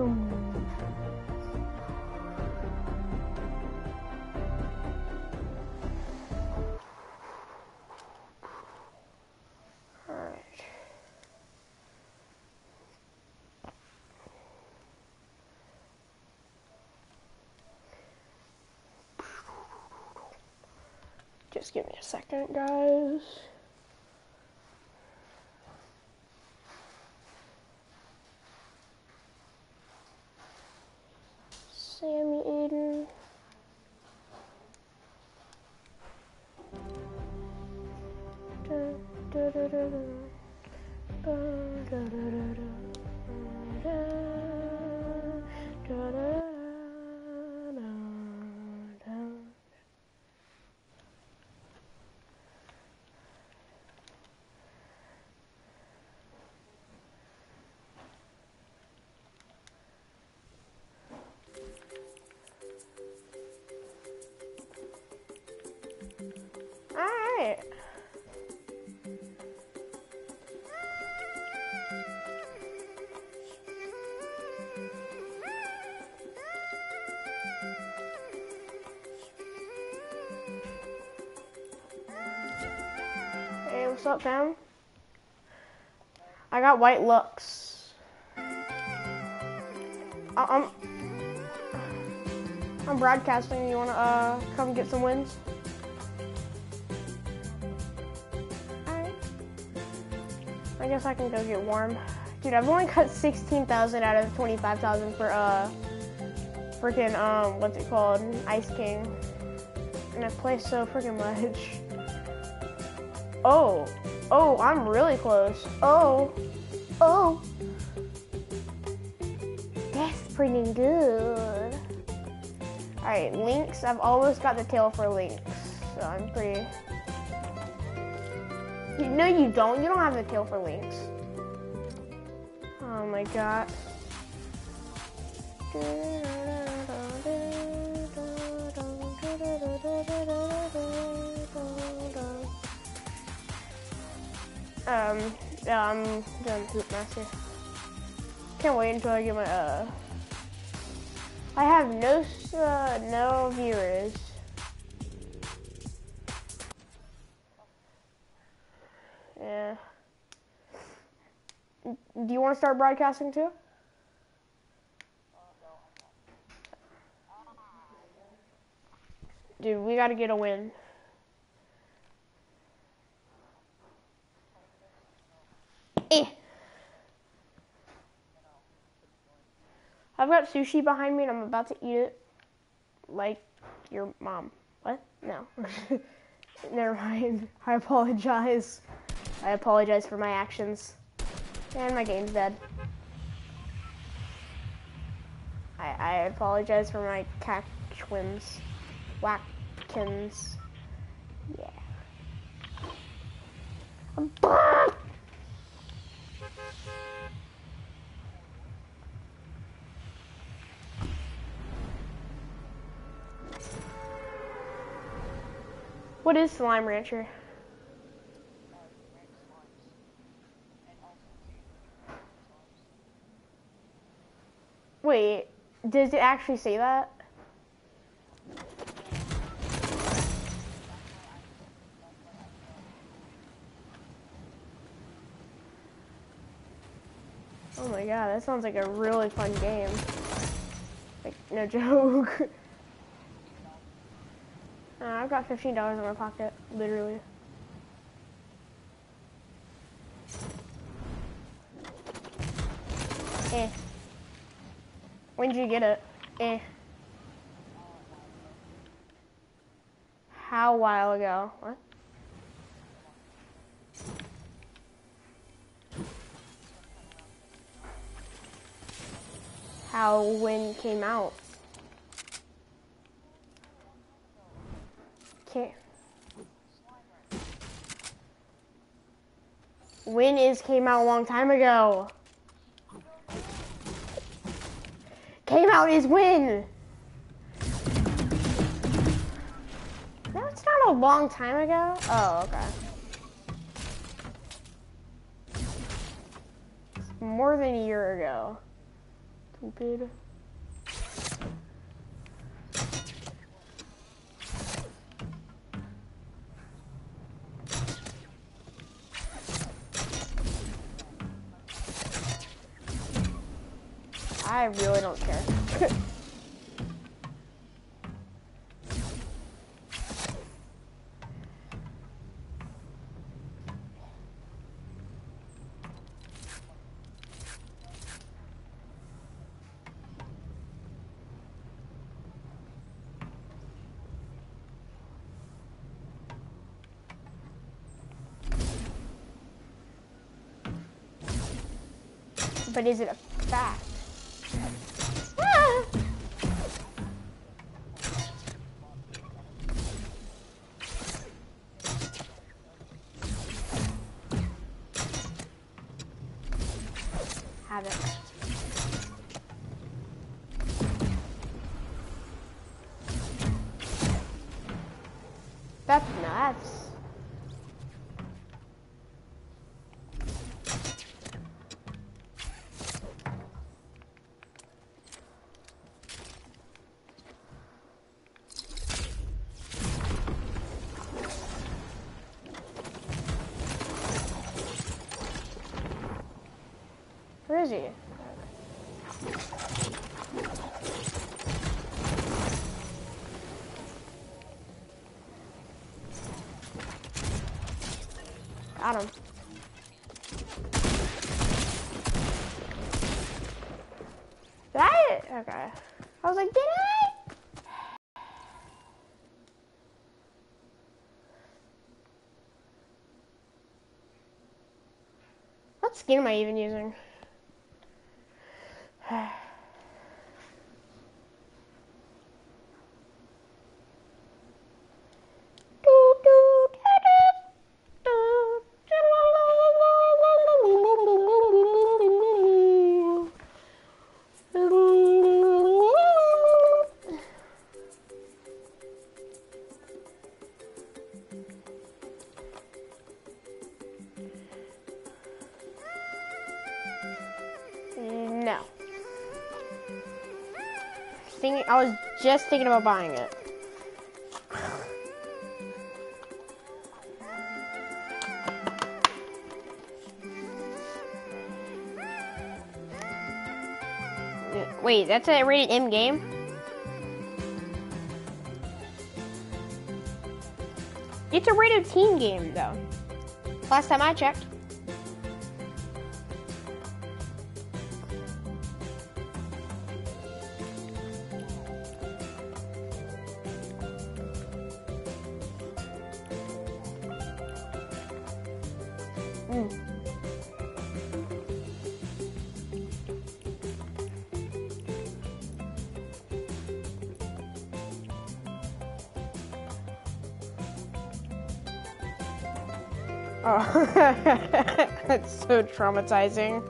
Alright. Just give me a second, guys. What's up, fam? I got white looks. I'm I'm broadcasting. You wanna uh come get some wins? I guess I can go get warm. Dude, I've only got 16,000 out of 25,000 for, uh, freaking, um, what's it called? Ice King. And I play so freaking much. Oh. Oh, I'm really close. Oh. Oh. That's pretty good. Alright, Lynx. I've always got the tail for Lynx. So I'm pretty... You- No, you don't. You don't have the tail for Lynx. Oh my god. Um, yeah, I'm doing Hoop Master. Can't wait until I get my, uh... I have no, uh, no viewers. Yeah. Do you want to start broadcasting too? Dude, we got to get a win. Eh. I've got sushi behind me and I'm about to eat it like your mom. What? No. Never mind. I apologize. I apologize for my actions. And my game's dead. I, I apologize for my cactwins. Watkins. Yeah. I'm What is Slime Rancher? Wait, does it actually say that? Oh my god, that sounds like a really fun game. Like, no joke. Uh, I've got $15 in my pocket, literally. Eh. When did you get it? Eh. How while ago? What? How when came out? Can't. When is came out a long time ago? Came out is when? That's not a long time ago. Oh, okay. It's more than a year ago. Stupid. I really don't care. but is it a fact? Skin am I even using? Thinking, I was just thinking about buying it. Wait, that's a rated M game? It's a rated teen game, though. Last time I checked. So traumatizing.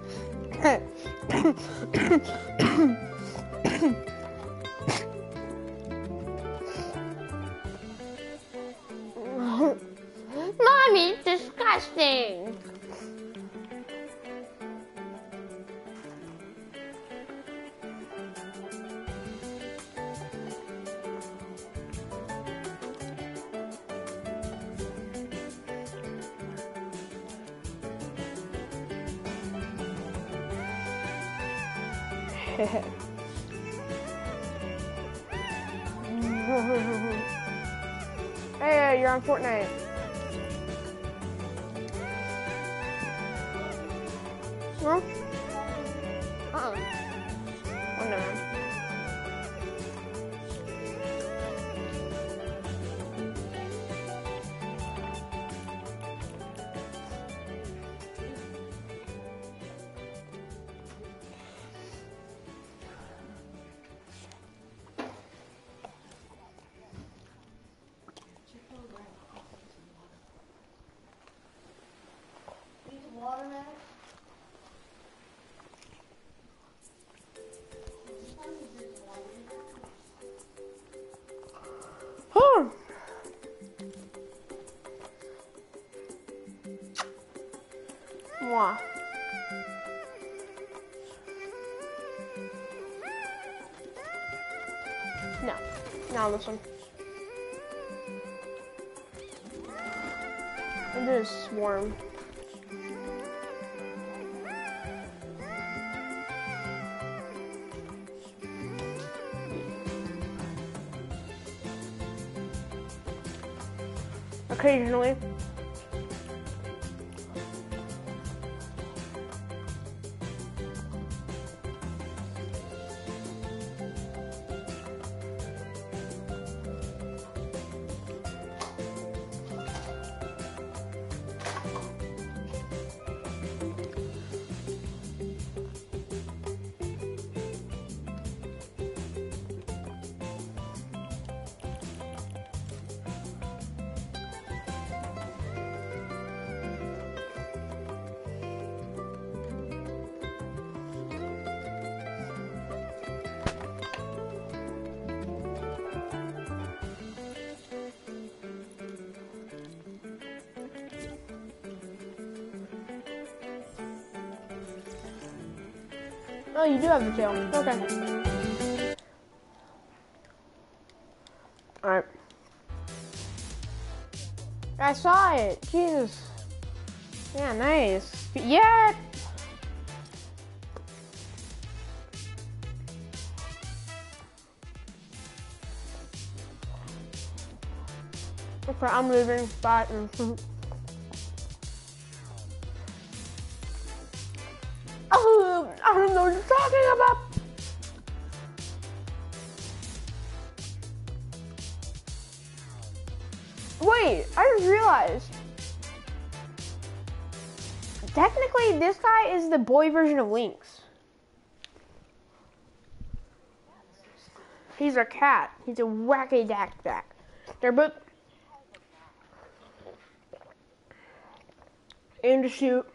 This one. And this swarm. Occasionally. Have the tail. Okay. Alright. I saw it. Jesus. Yeah, nice. Yeah. Okay, I'm leaving. Bye. Talking about. Wait, I just realized. Technically, this guy is the boy version of Lynx. He's a cat. He's a wacky dack dack. They're both. and shoot.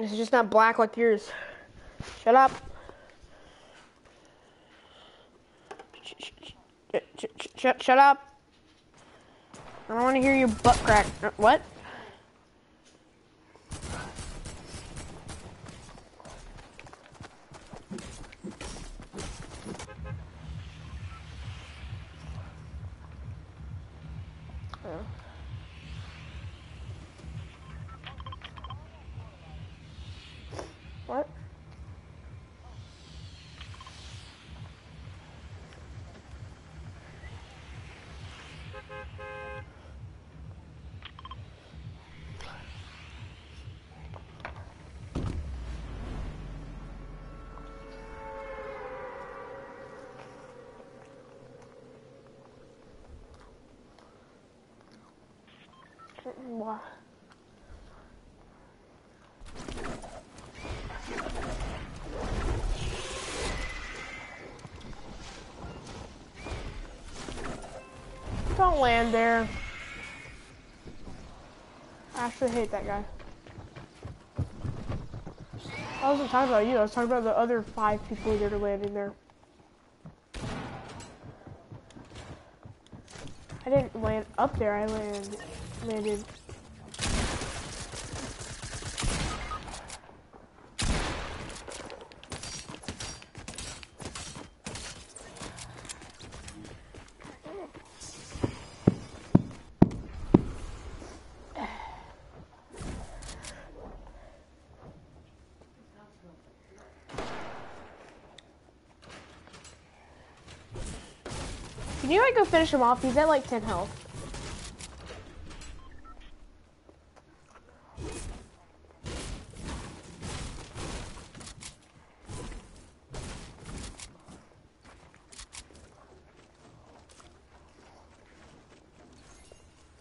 It's just not black like yours. Shut up. Shut, up. I don't want to hear your butt crack. Uh, What? Oh. What? What? Land there. I actually hate that guy. I wasn't talking about you, I was talking about the other five people that are landing there. I didn't land up there, I land, landed. Can you like go finish him off? He's at like 10 health.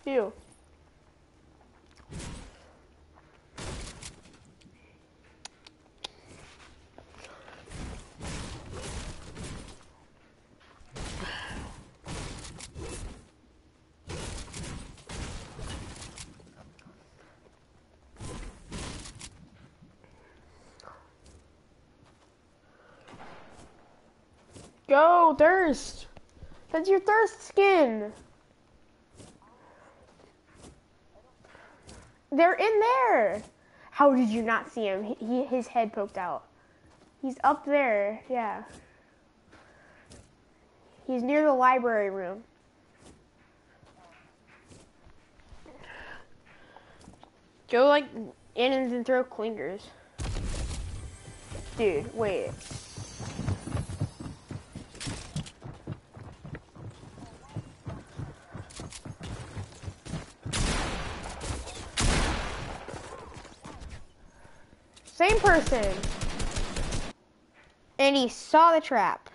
You. Go, thirst. That's your thirst skin. They're in there. How did you not see him? He, his head poked out. He's up there. Yeah. He's near the library room. Go like in and throw clingers. Dude, wait. Same person. And he saw the trap.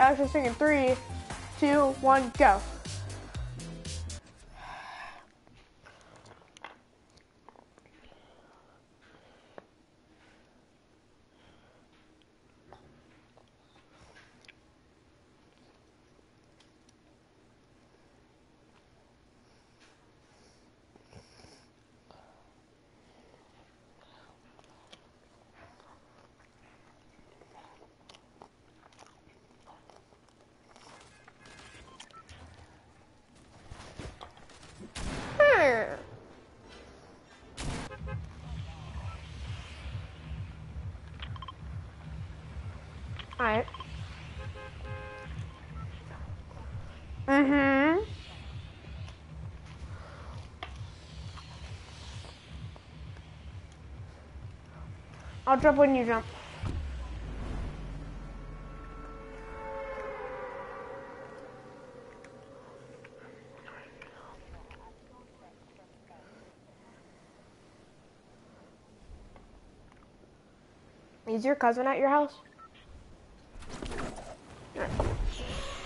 Action stick three, two, one, go. Hmm. Alright. Mm-hmm. I'll when you jump. Is your cousin at your house?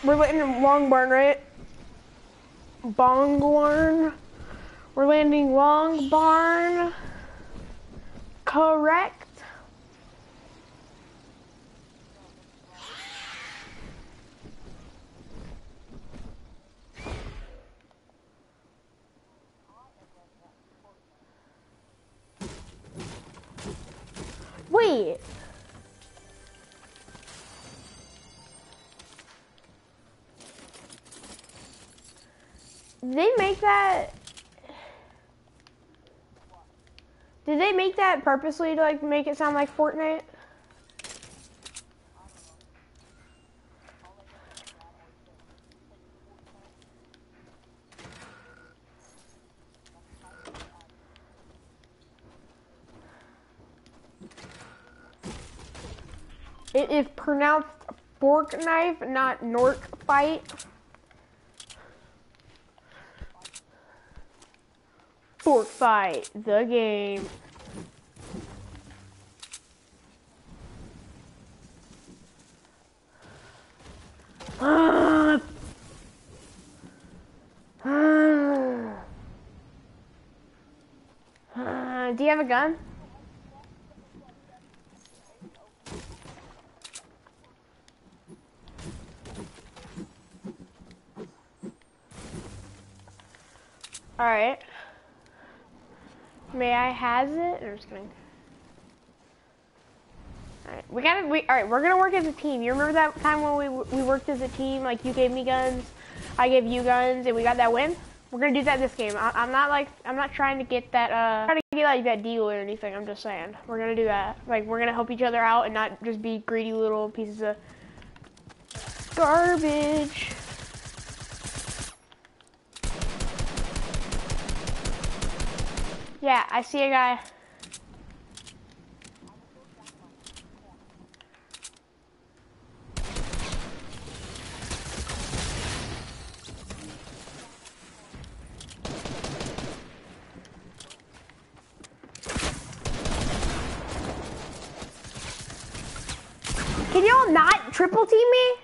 We're landing in Long Barn, right? Bongwarn. We're landing Long Barn. Correct. Did they make that? Did they make that purposely to like make it sound like Fortnite? It is pronounced fork knife, not Nork fight. Fight, the game. Ah. Ah. Ah, do you have a gun? All right. May I has it? I'm just kidding. All right, we gotta. We all right. We're gonna work as a team. You remember that time when we we worked as a team? Like you gave me guns, I gave you guns, and we got that win. We're gonna do that this game. I, I'm not like I'm not trying to get that uh trying to get like that deal or anything. I'm just saying we're gonna do that. Like we're gonna help each other out and not just be greedy little pieces of garbage. Yeah, I see a guy. Can y'all not triple team me?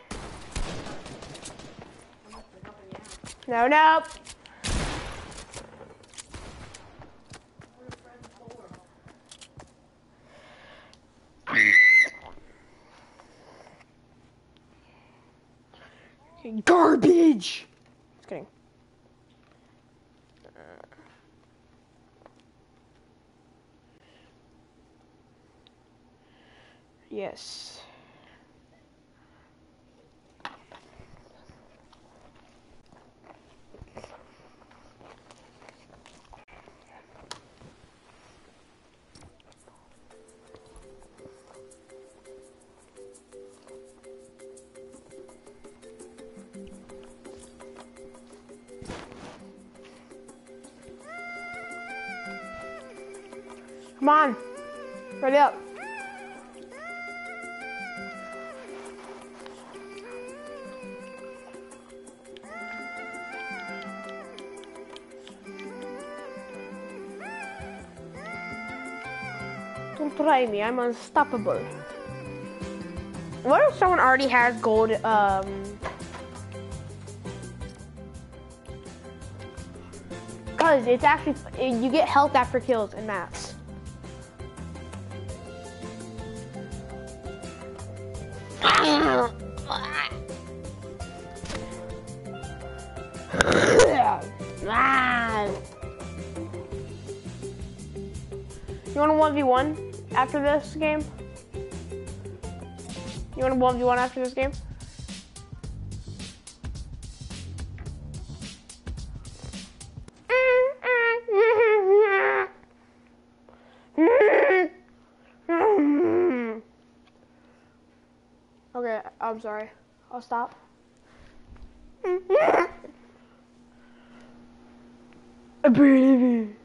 No, nope. Garbage. Just kidding. Yes. Come on. Ready up. Don't try me, I'm unstoppable. What if someone already has gold, um... Cause it's actually, you get health after kills in maps. After this game? You want a 1v1 after this game? Okay, I'm sorry. I'll stop. Baby.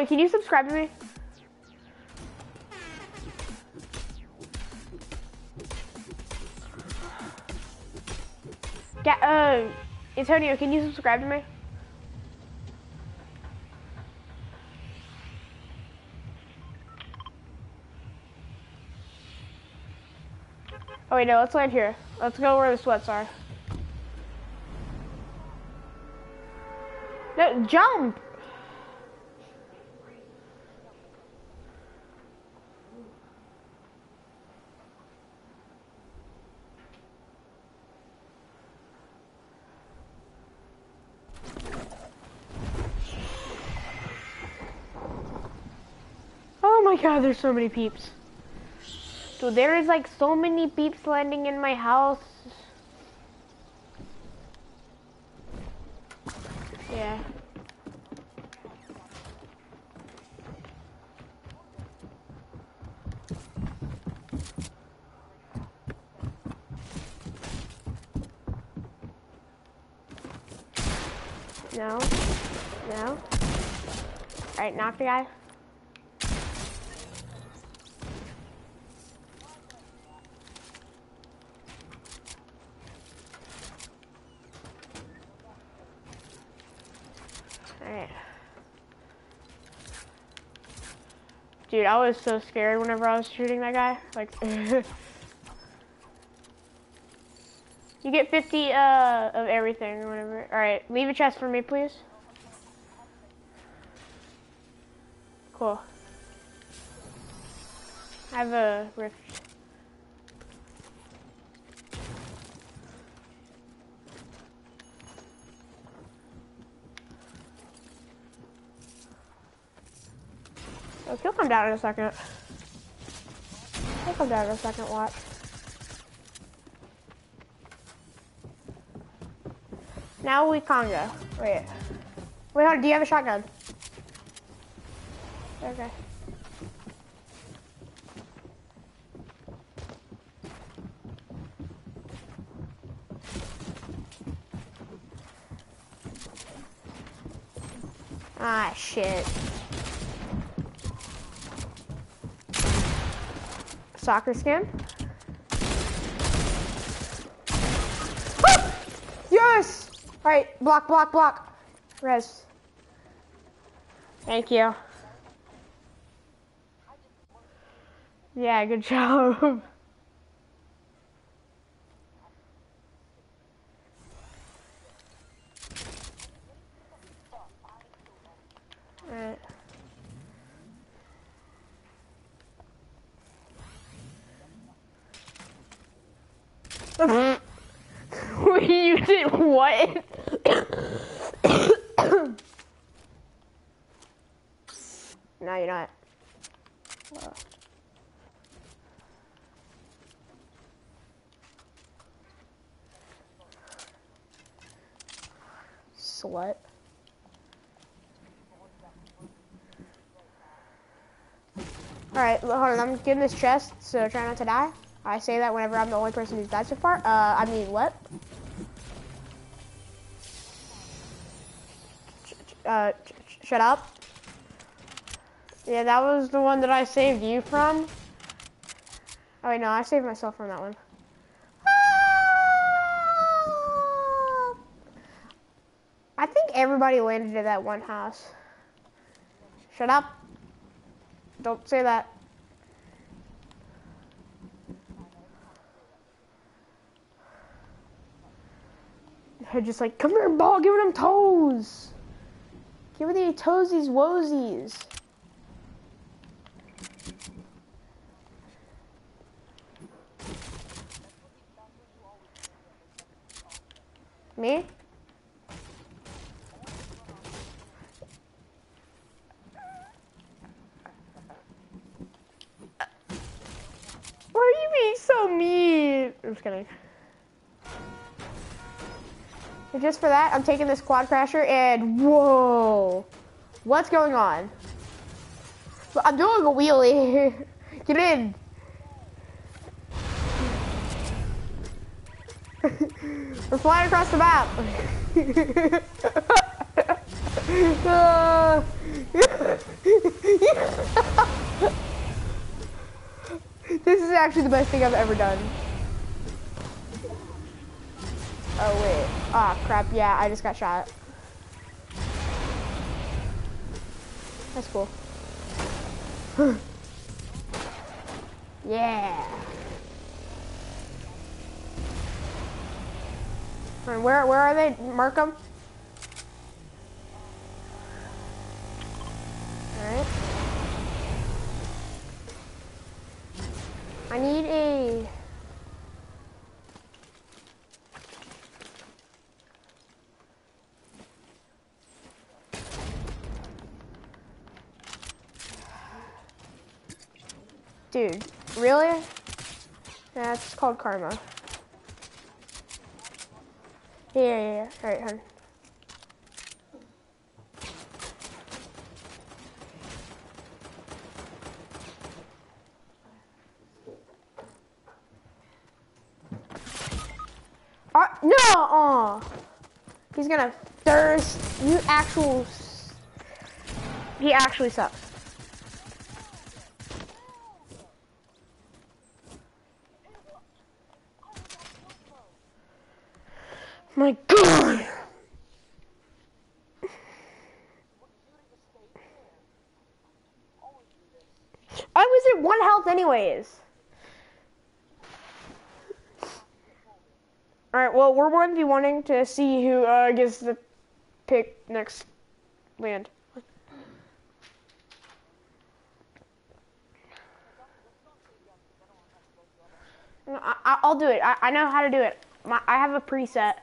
Wait, can you subscribe to me? Yeah, uh, Antonio, can you subscribe to me? Oh wait, no, let's land here. Let's go where the sweats are. No, jump! Oh my god, there's so many peeps. Dude, there is like so many peeps landing in my house. Yeah. No. No. Alright, knock the guy. Alright. Dude, I was so scared whenever I was shooting that guy. Like, you get 50 uh, of everything or whatever. Alright, leave a chest for me, please. Cool. I have a rift. Oh, he'll come down in a second. He'll come down in a second, watch. Now we conga. Wait. Wait, hold do you have a shotgun? Okay. soccer skin. Yes! Alright, block, block, block. Res. Thank you. Yeah, good job. Alright, hold on, I'm getting this chest, so try not to die. I say that whenever I'm the only person who's died so far. Uh, I mean, what? Uh, sh shut up. Yeah, that was the one that I saved you from. Oh wait, no, I saved myself from that one. I think everybody landed at that one house. Shut up. Don't say that. They're just like, come here, ball, give them toes. Give me the toesies woesies. Me? Why are you being so mean? I'm just kidding. And just for that, I'm taking this quad crasher and whoa, what's going on? I'm doing a wheelie. Get in. We're flying across the map. This is actually the best thing I've ever done. Oh wait. Ah oh, crap, yeah, I just got shot. That's cool. yeah. Where where are they? Mark them. Alright. I need a Dude, really? That's called karma. Yeah, yeah, yeah. Alright, hun. Uh, no! Aw. He's gonna thirst. You actual. He actually sucks. My god! I was at one health anyways. Alright, well, we're going to be wanting to see who uh, gets the pick next land. I, will do it. I, I, know how to do it. My, I have a preset.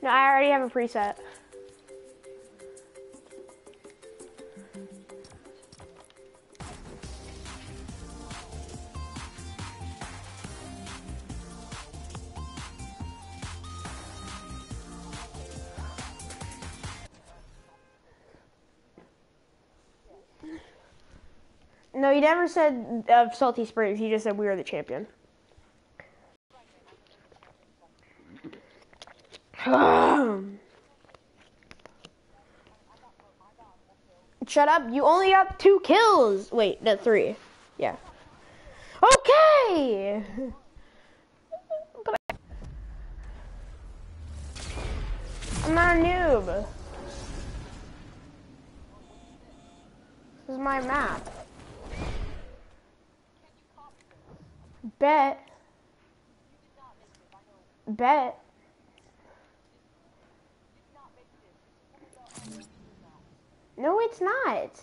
No, I already have a preset. Never said of Salty Springs. He just said we are the champion. Shut up. You only got two kills. Wait, no, three. Yeah. Okay. But I'm not a noob. This is my map. Bet. Bet. No, it's not.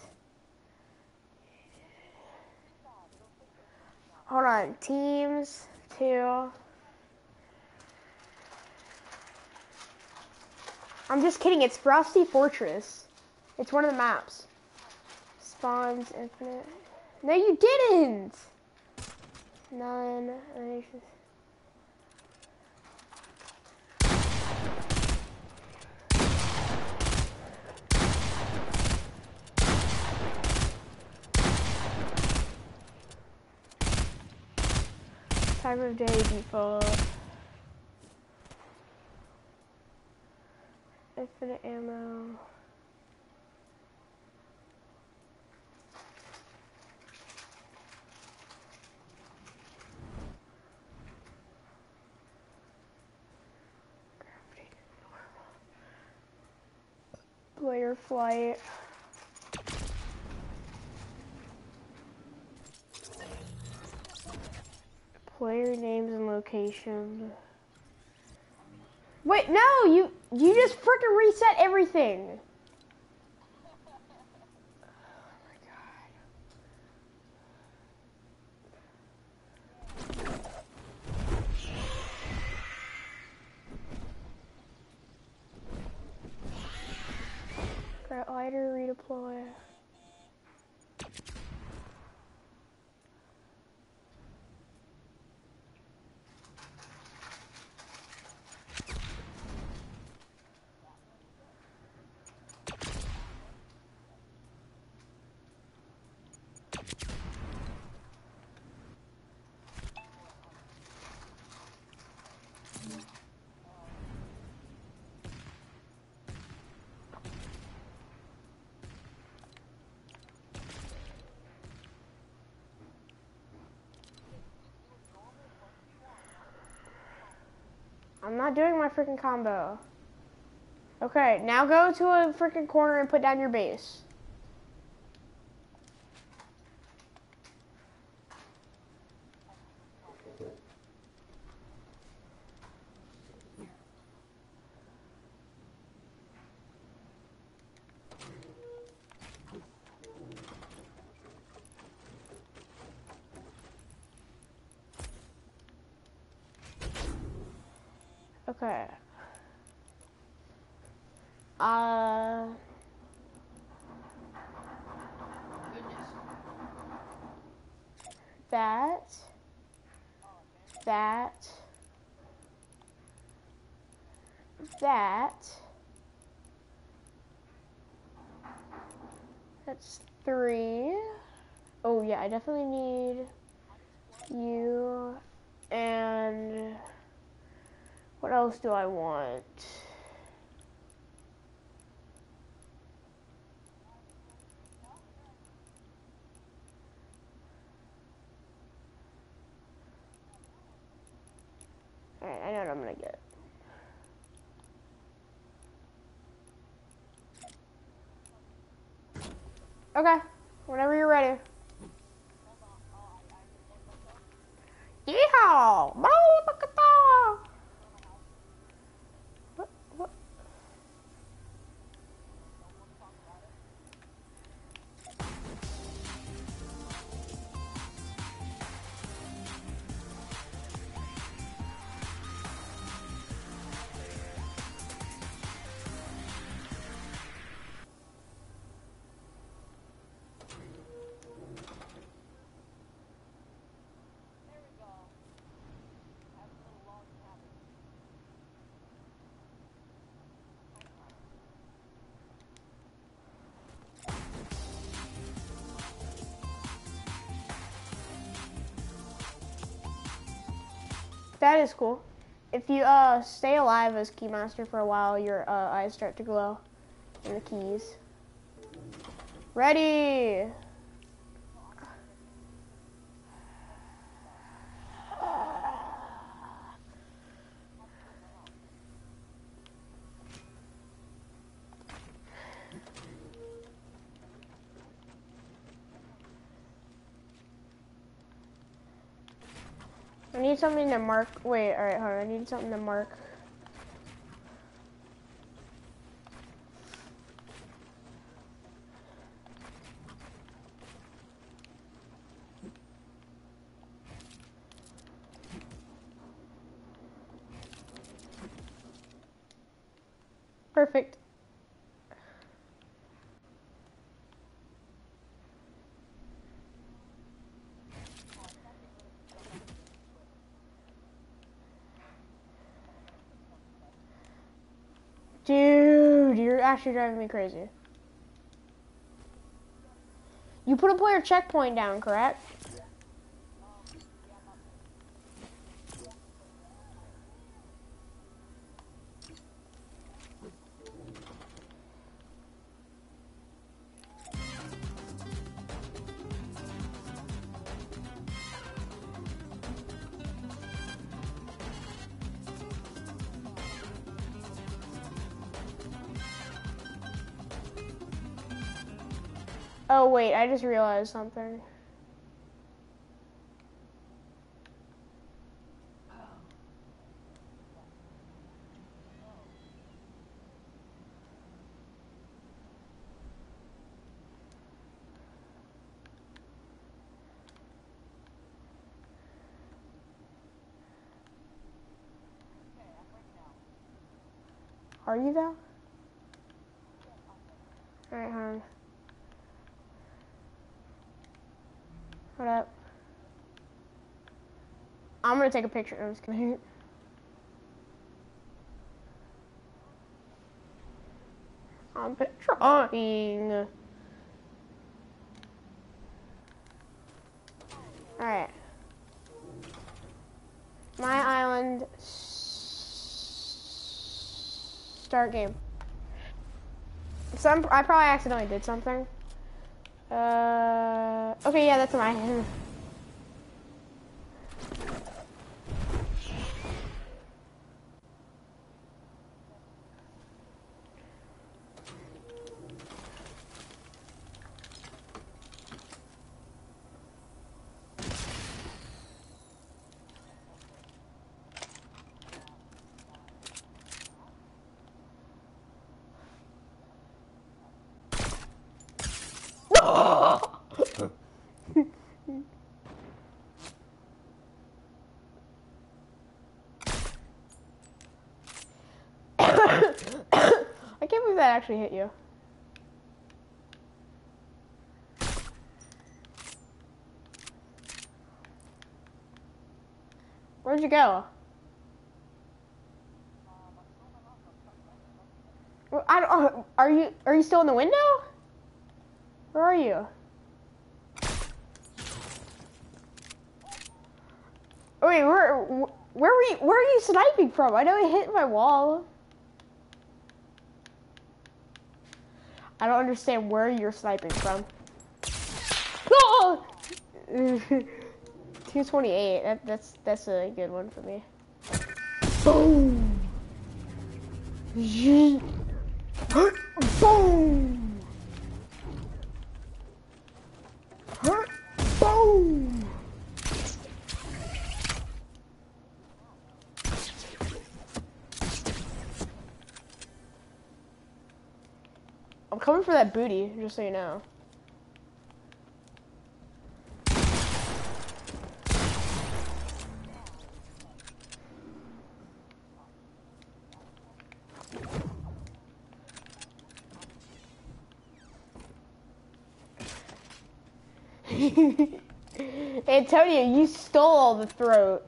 Hold on. Teams, two. I'm just kidding. It's Frosty Fortress. It's one of the maps. Spawns infinite. No, you didn't. Nine. Time of day default. Infinite ammo. Flight. Player names and location. Wait, no, you you just freaking reset everything. I'm not doing my freaking combo. Okay, now go to a freaking corner and put down your base. Okay. Uh. That. That. That. That's three. Oh yeah, I definitely need you and what else do I want? Alright, I know what I'm gonna get. Okay, That is cool. If you uh, stay alive as Keymaster for a while, your uh, eyes start to glow in the keys. Ready! I need something to mark. Wait, alright, hold on. I need something to mark. Perfect. Dude, you're actually driving me crazy. You put a player checkpoint down, correct? I just realized something. Are you though? Alright, hon. What up? I'm gonna take a picture. I'm just gonna. I'm trying. Alright. My island. Start game. Some I probably accidentally did something. Uh, okay, yeah, that's mine. I can't believe that actually hit you. Where'd you go? I don't, uh, are you are you still in the window? Where are you? Wait, where where were you where are you sniping from? I know it hit my wall. I don't understand where you're sniping from. Oh! 228. That, that's that's a good one for me. Boom. Boom. I'm coming for that booty, just so you know. Antonio, you stole all the throat.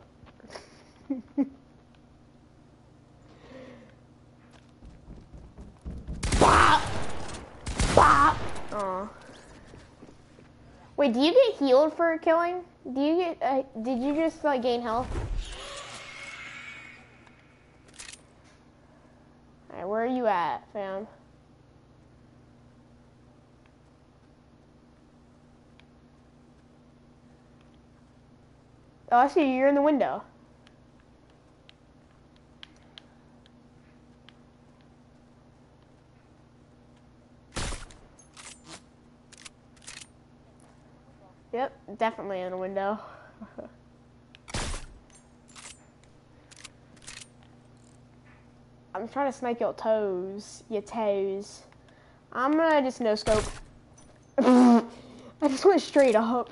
Wait, do you get healed for killing? Do you get, uh, did you just like gain health? Alright, where are you at, fam? Oh, I see you. You're in the window. Yep, definitely in a window. I'm trying to snake your toes. Your toes. I'm gonna just no scope. I just went straight up.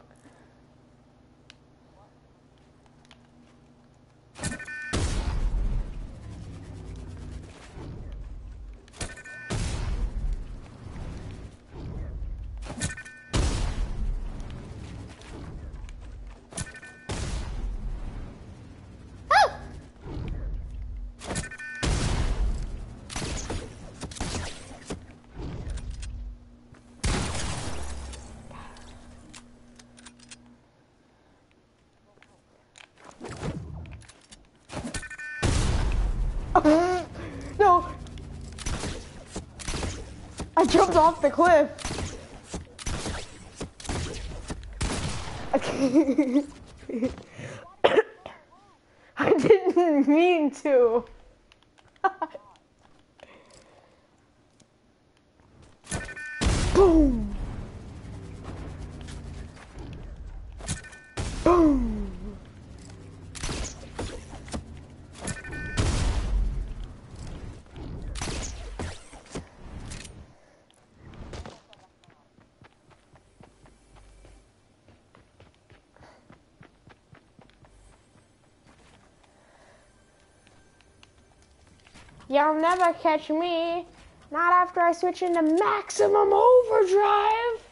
Off the cliff. I didn't mean to. You'll never catch me. Not after I switch into maximum overdrive.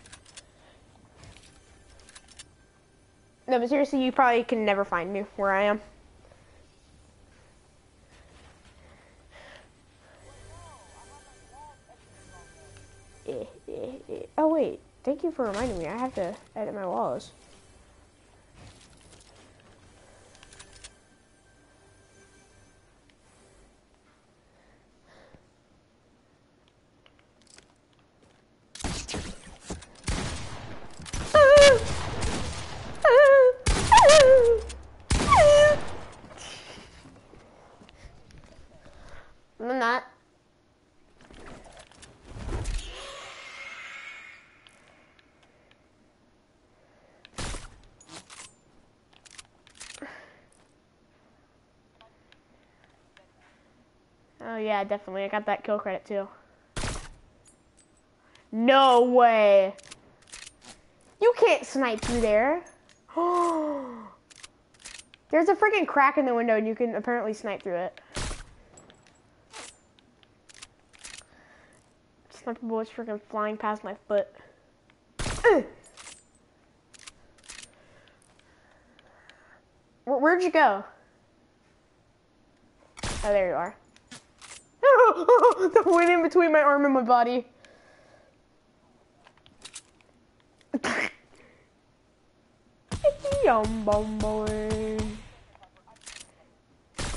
No, but seriously, you probably can never find me where I am. Eh, eh, eh. Oh wait, thank you for reminding me. I have to edit my walls. I'm not. Oh yeah, definitely. I got that kill credit too. No way. You can't snipe through there. There's a freaking crack in the window and you can apparently snipe through it. Sniper bullets freaking flying past my foot. Where'd you go? Oh, there you are. the wind in between my arm and my body. Yum bum boy.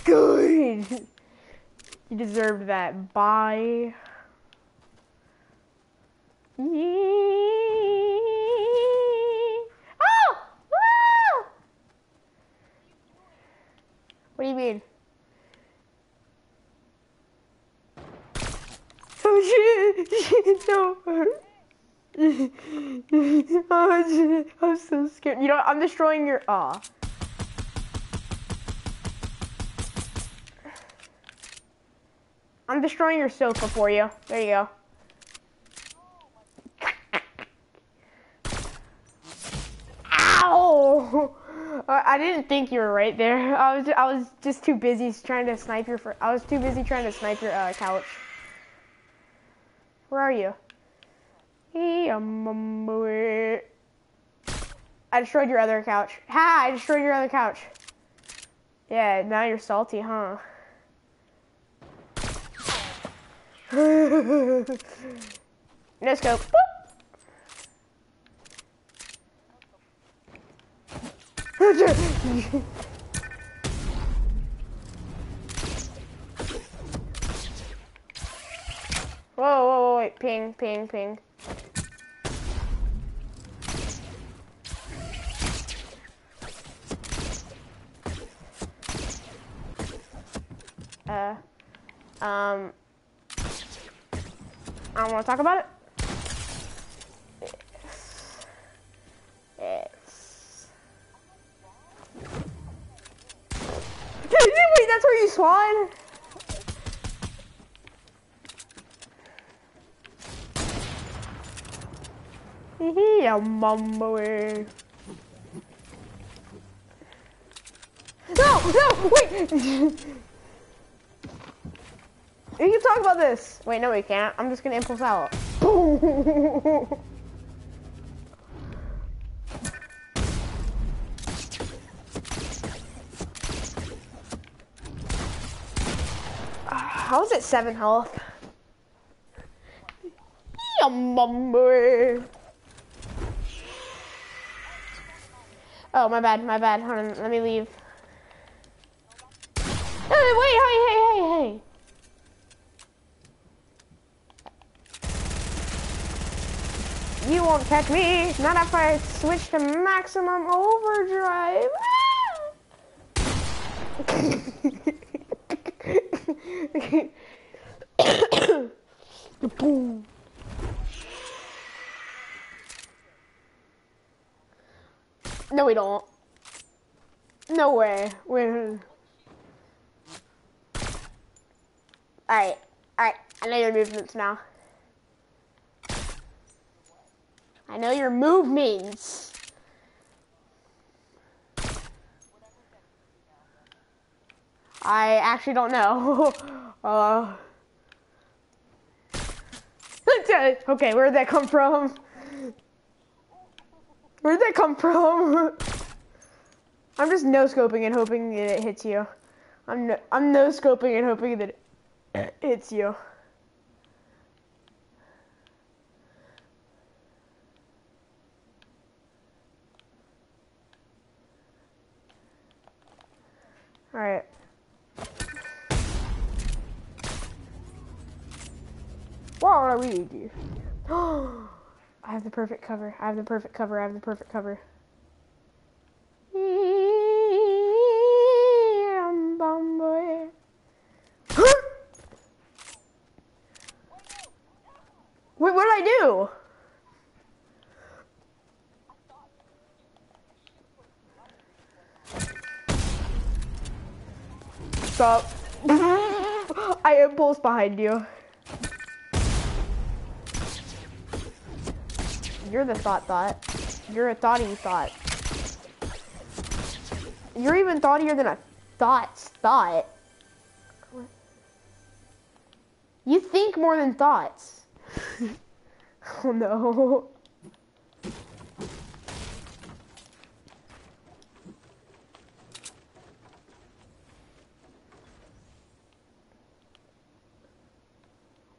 Good. You deserved that. Bye. Oh! Ah! What do you mean? Shit! no. oh shit! I'm so scared. You know, what? I'm destroying your. Aw. I'm destroying your sofa for you. There you go. Ow! I I didn't think you were right there. I was I was just too busy trying to snipe your. I was too busy trying to snipe your uh, couch. Where are you? I destroyed your other couch. Ha! I destroyed your other couch. Yeah, now you're salty, huh? no scope. Boop. Whoa, whoa, whoa, wait. Ping, ping, ping. Uh, um, I don't want to talk about it. Yes. Yes. Wait, that's where you spawn? Yeah, mumbo. No, no, wait. we can talk about this. Wait, no, we can't. I'm just gonna impulse out. How is it seven health? Yeah, mumbo. Oh, my bad, my bad. Hold on, let me leave. Hey, wait, hey, hey, hey, hey. You won't catch me, not if I switch to maximum overdrive. Boom. No, we don't. No way. We're... Alright. Alright. I know your movements now. I know your movements. I actually don't know. uh... okay, where'd that come from? Where'd that come from? I'm just no scoping and hoping that it hits you. I'm no, I'm no scoping and hoping that it hits you. All right. What are we? Oh, I have the perfect cover. I have the perfect cover. I have the perfect cover. Wait, what did I do? Stop. I am impulse behind you. You're the thought thought. You're a thoughty thought. You're even thoughtier than a thought's thought. You think more than thoughts. oh no.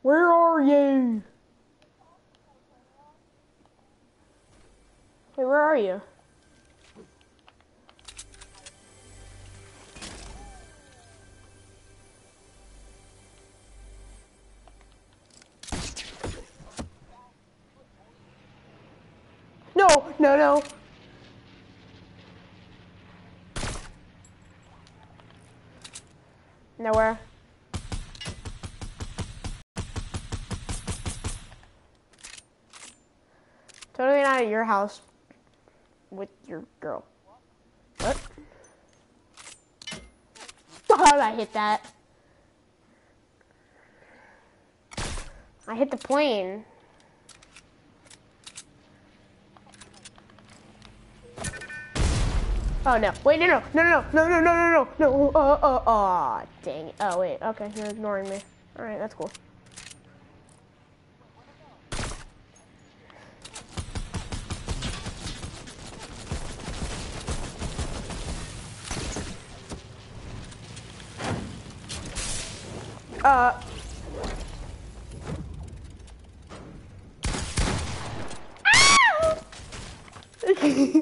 Where are you? Hey, where are you? No, no, no. Nowhere. Totally not at your house with your girl. What? Oh, I hit that. I hit the plane. Oh no! Wait, no, no, no, no, no, no, no, no, no, no! Oh, oh, oh! Dang it! Oh wait, okay, you're ignoring me. All right, that's cool. Uh.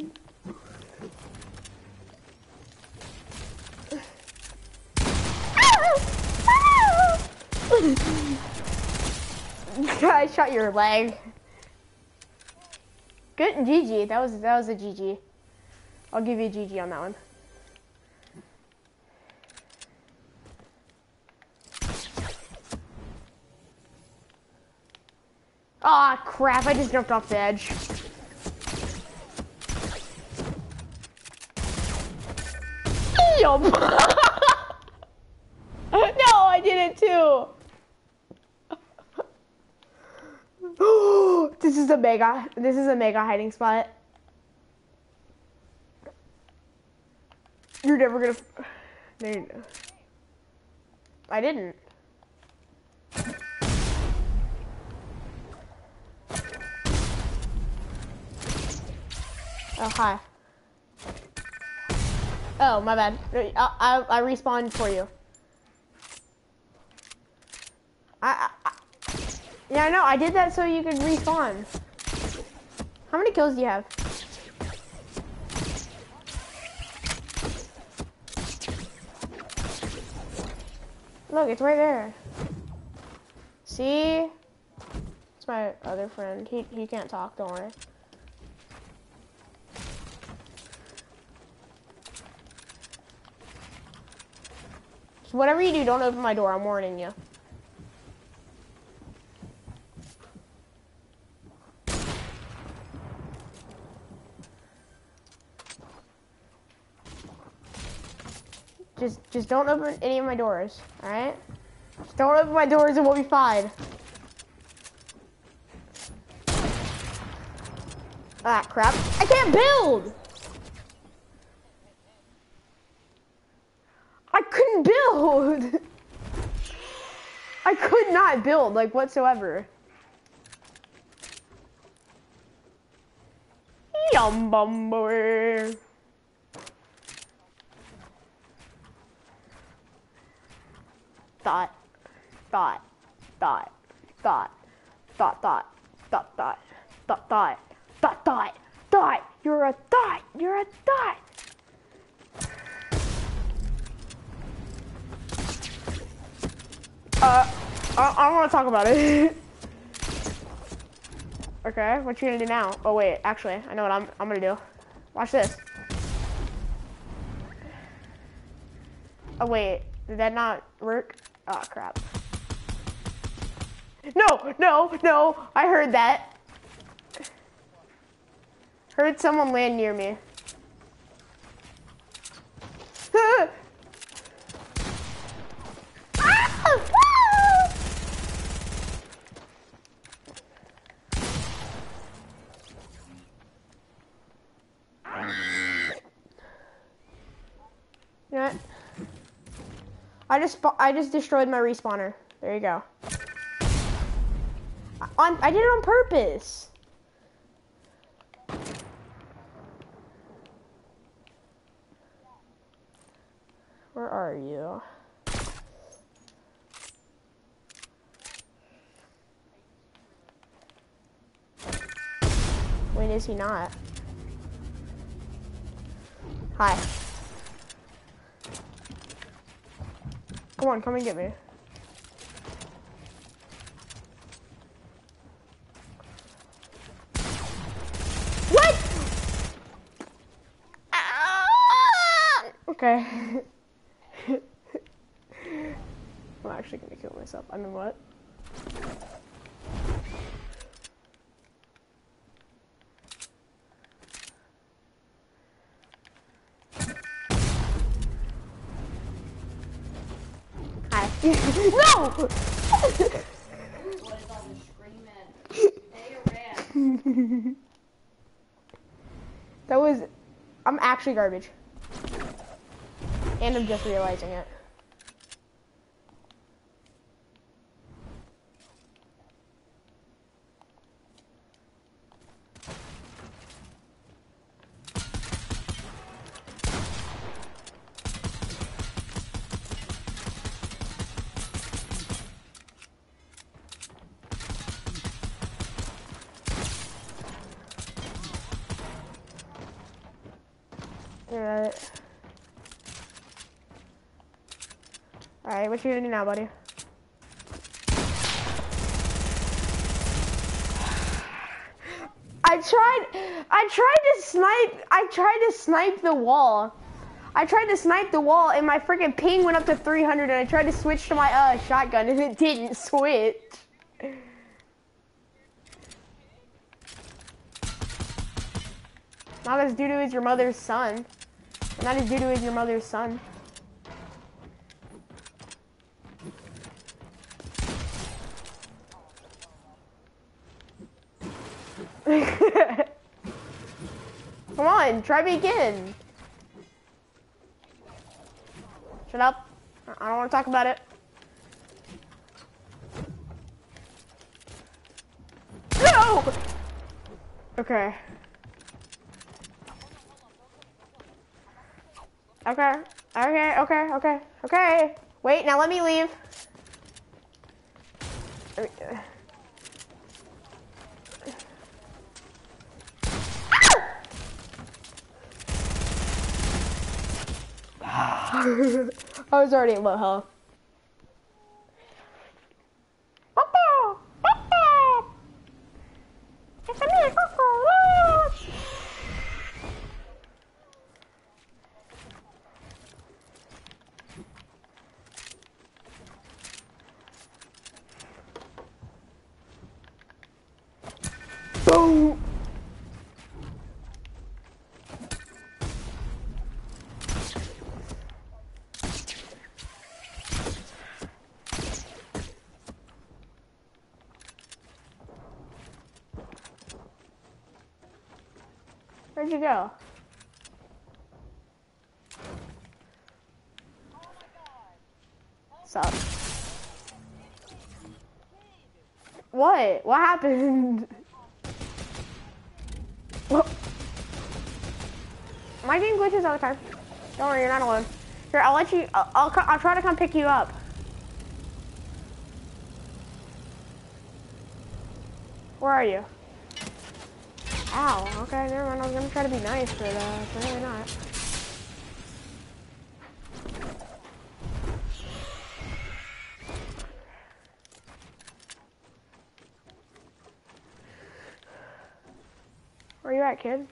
I shot your leg. Good GG. That was that was a GG. I'll give you a GG on that one. Aw, oh, crap, I just jumped off the edge. No, I did it too. This is a mega. This is a mega hiding spot. You're never gonna. Go. I didn't. Oh hi. Oh my bad. I I, I respawned for you. I, I yeah I know I did that so you could respawn. How many kills do you have? Look, it's right there. See? It's my other friend. He, he can't talk, don't worry. So whatever you do, don't open my door. I'm warning you. Just, just don't open any of my doors, all right? Just don't open my doors and we'll be fine. Ah, crap. I can't build! I couldn't build! I could not build, like, whatsoever. Yum bum boy. thought, thought, thought, thought, thought, thought, thought, thought, thought, thought, thought, thought, thought. You're a thought. You're a thought. Uh, I, I don't want to talk about it. okay, what you gonna do now? Oh wait, actually, I know what I'm. I'm gonna do. Watch this. Oh wait, did that not work? Oh crap. No, no, no, I heard that. Heard someone land near me. I just I just destroyed my respawner. There you go. On I did it on purpose. Where are you? When is he not? Hi. Come on, come and get me. What? Okay. I'm actually gonna kill myself. I mean, what? That was, I'm actually garbage. And I'm just realizing it. What you gonna do now, buddy? I tried, I tried to snipe, I tried to snipe the wall. I tried to snipe the wall and my freaking ping went up to 300 and I tried to switch to my uh, shotgun and it didn't switch. Not as due to is your mother's son. Not as due to is your mother's son. Try me again. Shut up. I don't want to talk about it. No! Okay. Okay. Okay, okay, okay, okay. Wait, now let me leave. I was already at low health. Boom! Where'd you go? Sup? What? What happened? My game glitches all the time. Don't worry, you're not alone. Here, I'll let you. I'll, I'll, I'll try to come pick you up. Where are you? Ow, okay, never mind. I was gonna try to be nice, but uh, apparently not. Where you at, kid?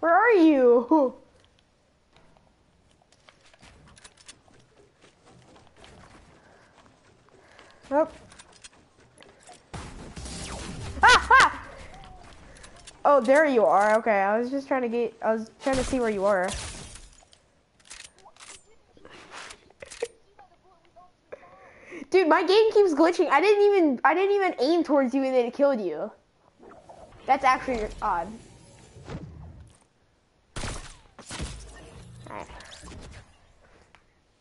Where are you? Nope. Ah, ah! Oh, there you are. Okay, I was just trying to get. I was trying to see where you are. Dude, my game keeps glitching. I didn't even. I didn't even aim towards you and then it killed you. That's actually odd.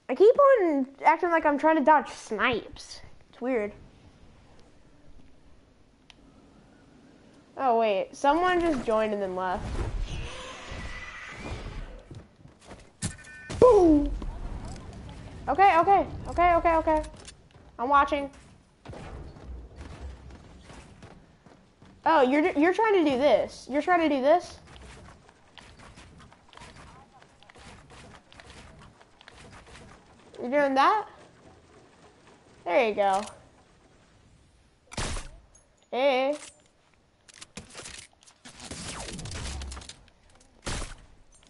I keep on acting like I'm trying to dodge snipes. It's weird. Oh wait, someone just joined and then left. Boom! Okay, okay, okay, okay, okay. I'm watching. Oh, you're you're trying to do this. You're trying to do this? You're doing that? There you go. Hey.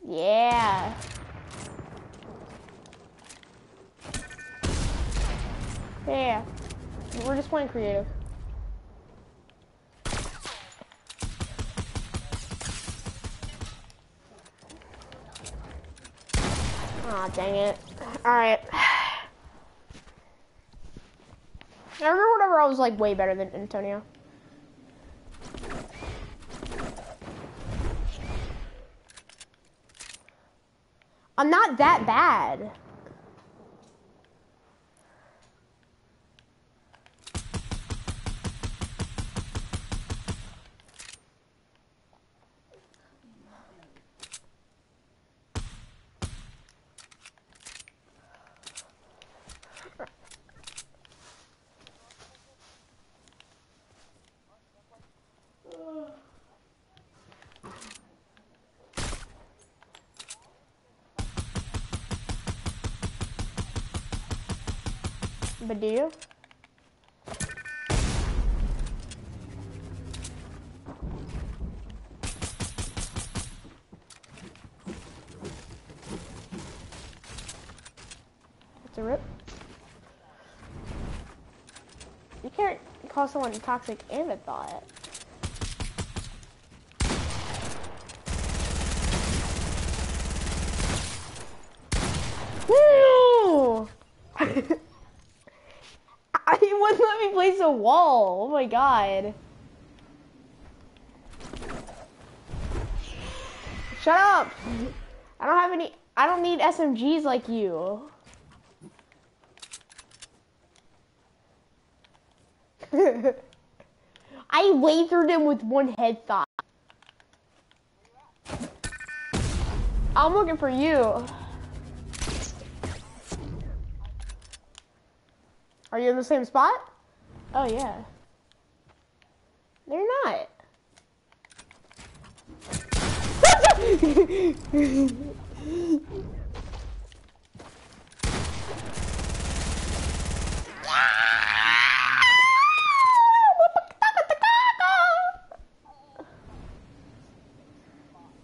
Yeah. Yeah. We're just playing creative. Aw, oh, dang it. Alright. I remember whenever I was like way better than Antonio. I'm not that bad. But do you? It's a rip. You can't call someone toxic and a thought. Woo! I he wouldn't let me place a wall. Oh my god. Shut up. I don't have any. I don't need SMGs like you. I lasered him with one headshot. I'm looking for you. Are you in the same spot? Oh yeah. They're not.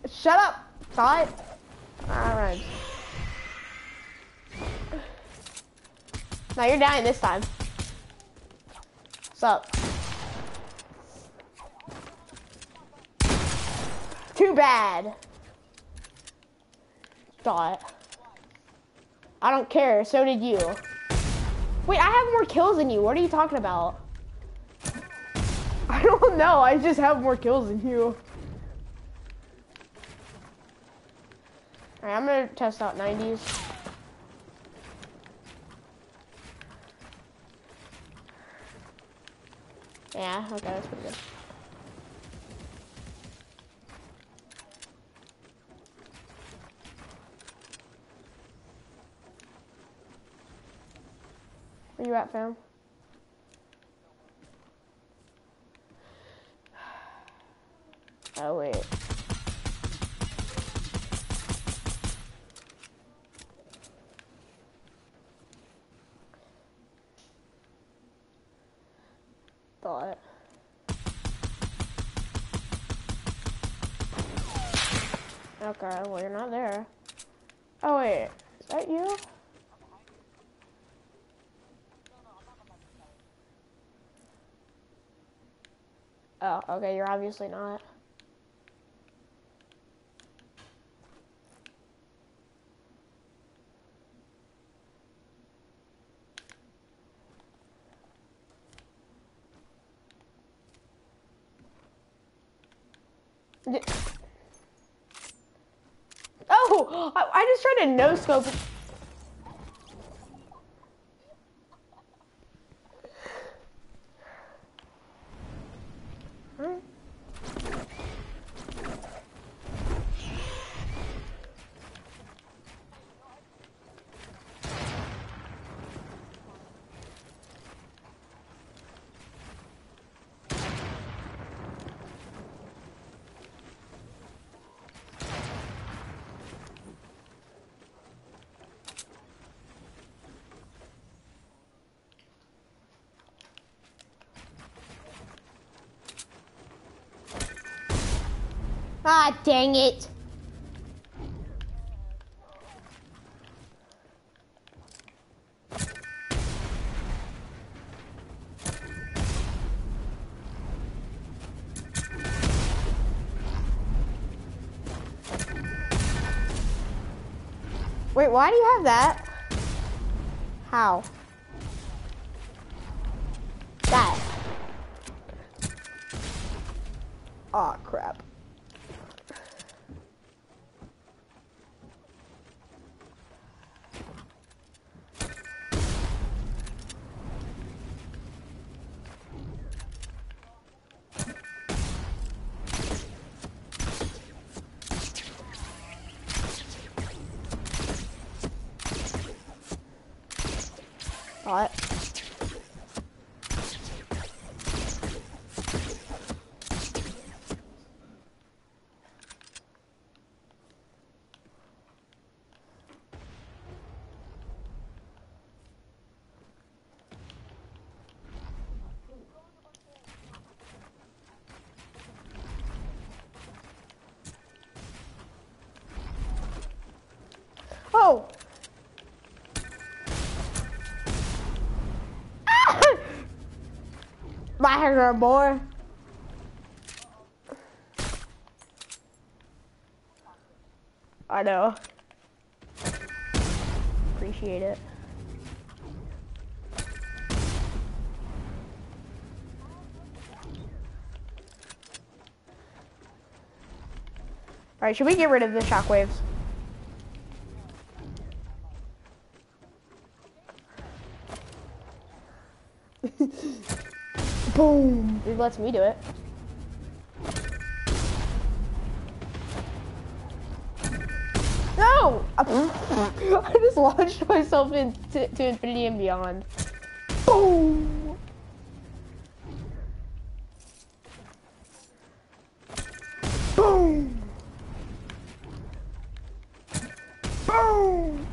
Shut up, thought. Alright. Now you're dying this time. What's up? Bad. Thought. I don't care, so did you. Wait, I have more kills than you. What are you talking about? I don't know, I just have more kills than you. Alright, I'm gonna test out 90s. Yeah, okay, that's pretty good. Where you at, fam? Oh, wait. Thought. Okay, well, you're not there. Oh, wait. Is that you? Oh, okay, you're obviously not. Oh, I, I just tried to no scope. Huh? Ah, dang it. Wait, why do you have that? How? That. Aw, crap. Alright. her, boy. I know. Appreciate it. Alright, should we get rid of the shockwaves? Boom! It lets me do it. No! I just launched myself into to infinity and beyond. Boom! Boom! Boom!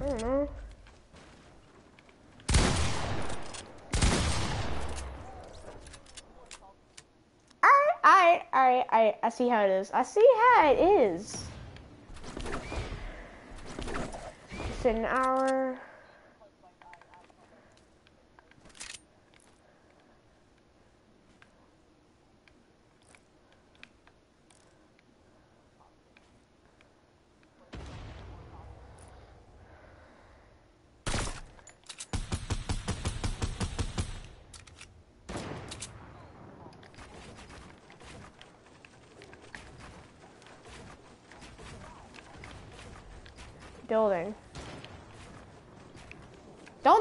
I don't know. Alright, alright, alright, I see how it is. I see how it is. It's an hour.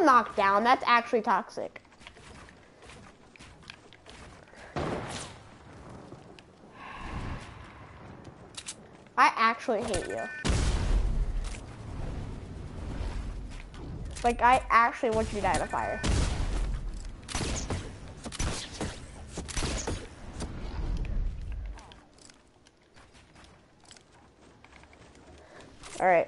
Don't down, that's actually toxic. I actually hate you. Like, I actually want you to die in a fire. All right.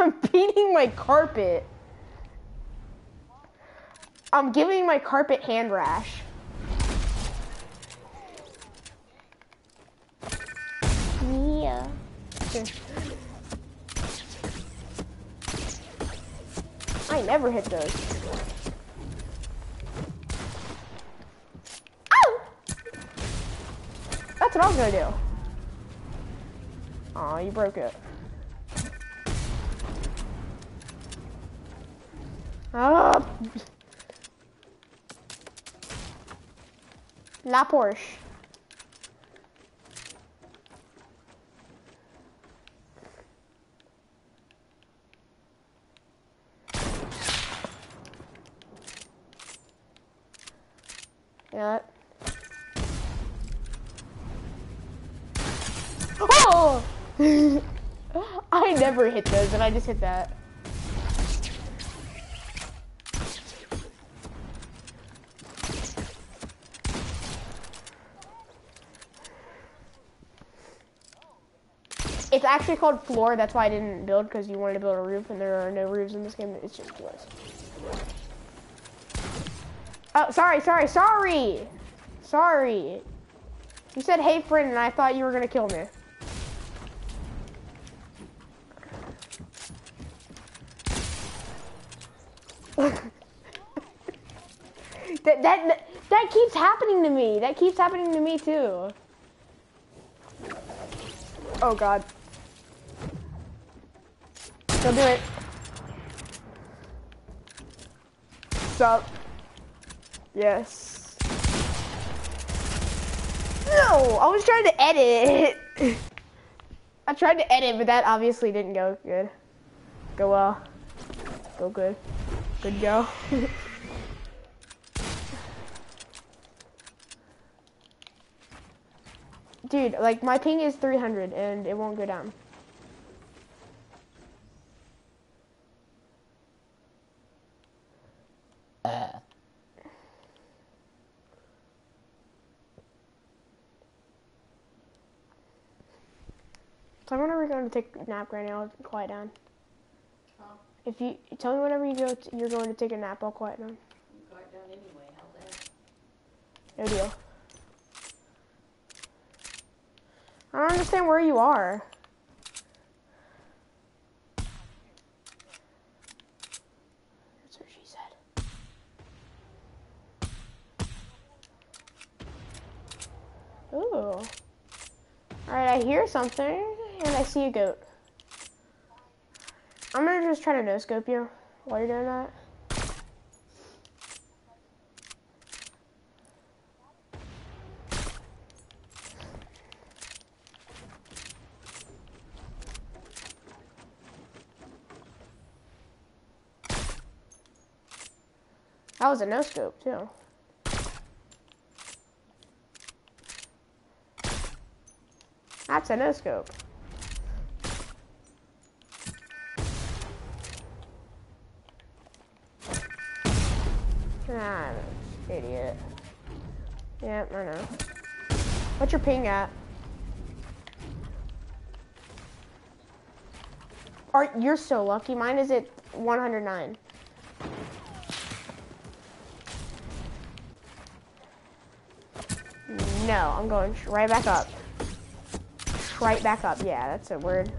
I'm beating my carpet. I'm giving my carpet hand rash. Yeah. I never hit those. Ow! That's what I was gonna do. Aw, you broke it. Ah. La Porsche. Yeah. Oh! I never hit those, and I just hit that. Actually called floor. That's why I didn't build because you wanted to build a roof, and there are no roofs in this game. It's just floors. Oh, sorry, sorry, sorry, sorry. You said, "Hey, friend," and I thought you were gonna kill me. that, that that keeps happening to me. That keeps happening to me too. Oh God. Don't do it. Stop. Yes. No, I was trying to edit. I tried to edit, but that obviously didn't go good. Go well. Go good. Good go. Dude, like my ping is 300 and it won't go down. Tell me whenever you're going to take a nap, Granny. I'll quiet down. Huh? If you tell me whenever you go, t- you're going to take a nap. I'll quiet down. You got it anyway, how's that? No deal. I don't understand where you are. That's what she said. Ooh. Alright, I hear something, and I see a goat. I'm gonna just try to no scope you while you're doing that. That was a no scope too. That's a no scope. Idiot. Yeah, I know. What's your ping at? Are you're so lucky. Mine is at 109. No, I'm going right back up. Right back up. Yeah, that's a word.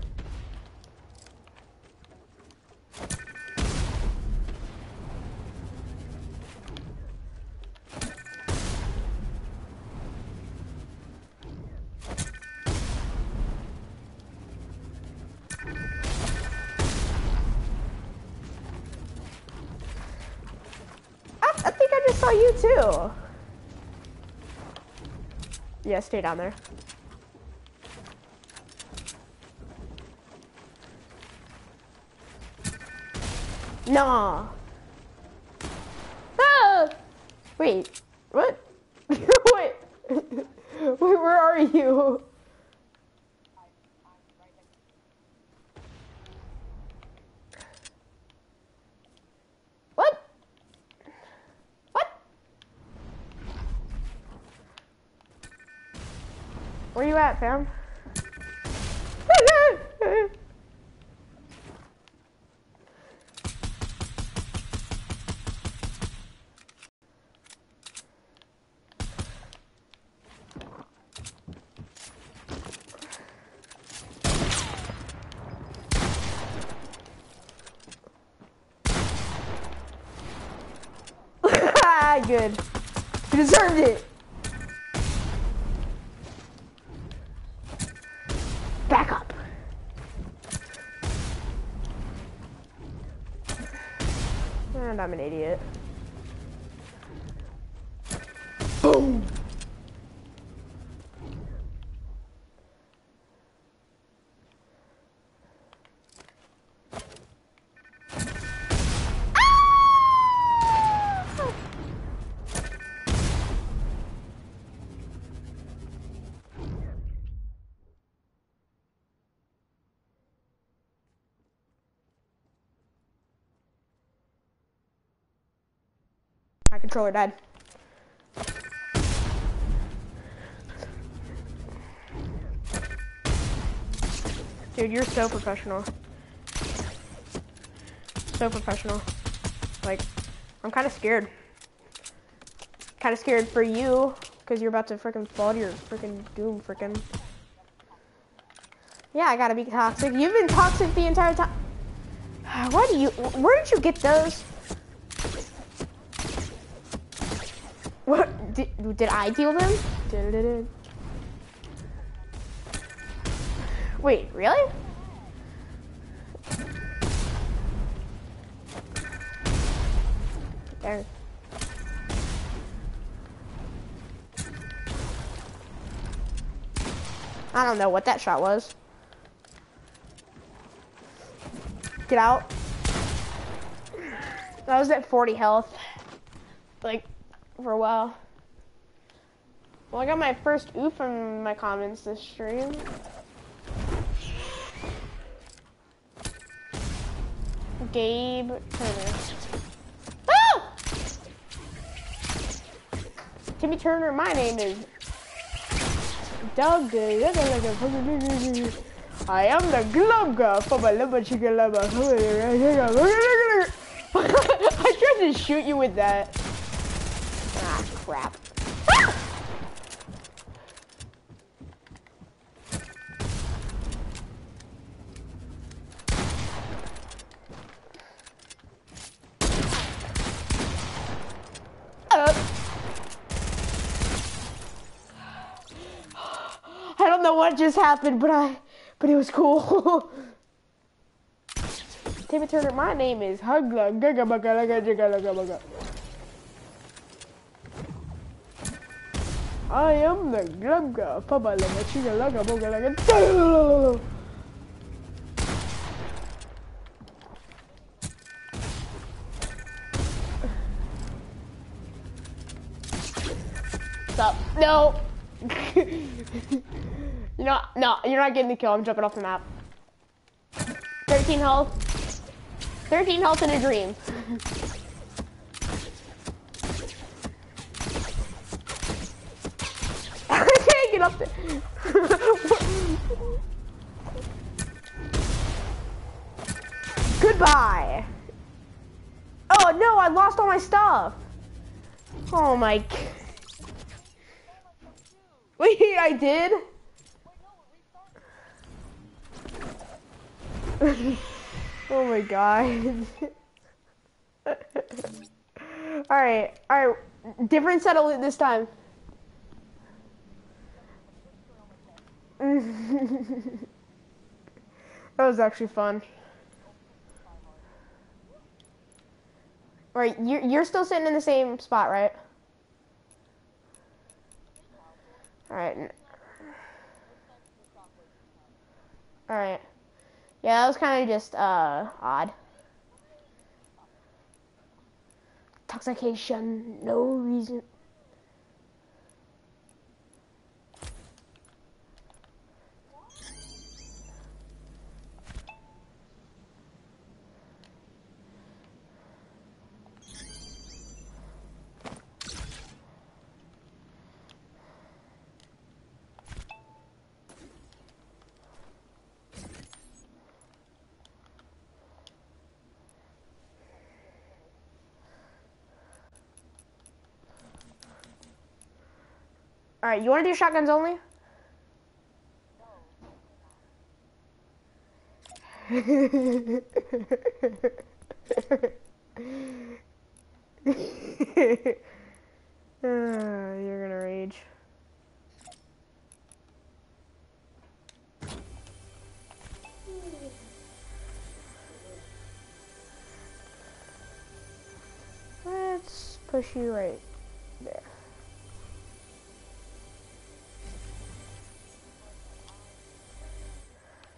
Saw you too. Yeah, stay down there. No. Ah! Wait, what? Wait. Wait, where are you? What? What? Where you at, fam? Good. You deserved it. Back up. And I'm an idiot. Boom. Ah! My controller died. Dude, you're so professional. So professional. Like, I'm kind of scared. Kind of scared for you, because you're about to freaking fall to your freaking doom, freaking. Yeah, I gotta be toxic. You've been toxic the entire time. Why do you? Where did you get those? What did, I deal them? Wait, really? There. I don't know what that shot was. Get out. I was at 40 health. Like, for a while. Well, I got my first oof from my comments this stream. Gabe Turner. Ah! Timmy Turner, my name is Doug. I am the glove guy for my little chicken lover. I tried to shoot you with that. Ah, crap. Uh. I don't know what just happened, but I, but it was cool. Timmy Turner, my name is Hugla. I am the Glumga Papa. Stop. No. you're not, no, you're not getting the kill. I'm jumping off the map. 13 health. 13 health in a dream. I can't get up there. Goodbye. Oh no, I lost all my stuff. Oh my. Wait, I did? oh my god. alright, alright. Different set of loot this time. that was actually fun. Alright, you're, you're still sitting in the same spot, right? Alright. Alright. Yeah, that was kind of just, uh, odd. Intoxication, no reason. All right, you want to do shotguns only? uh, you're gonna rage. Let's push you right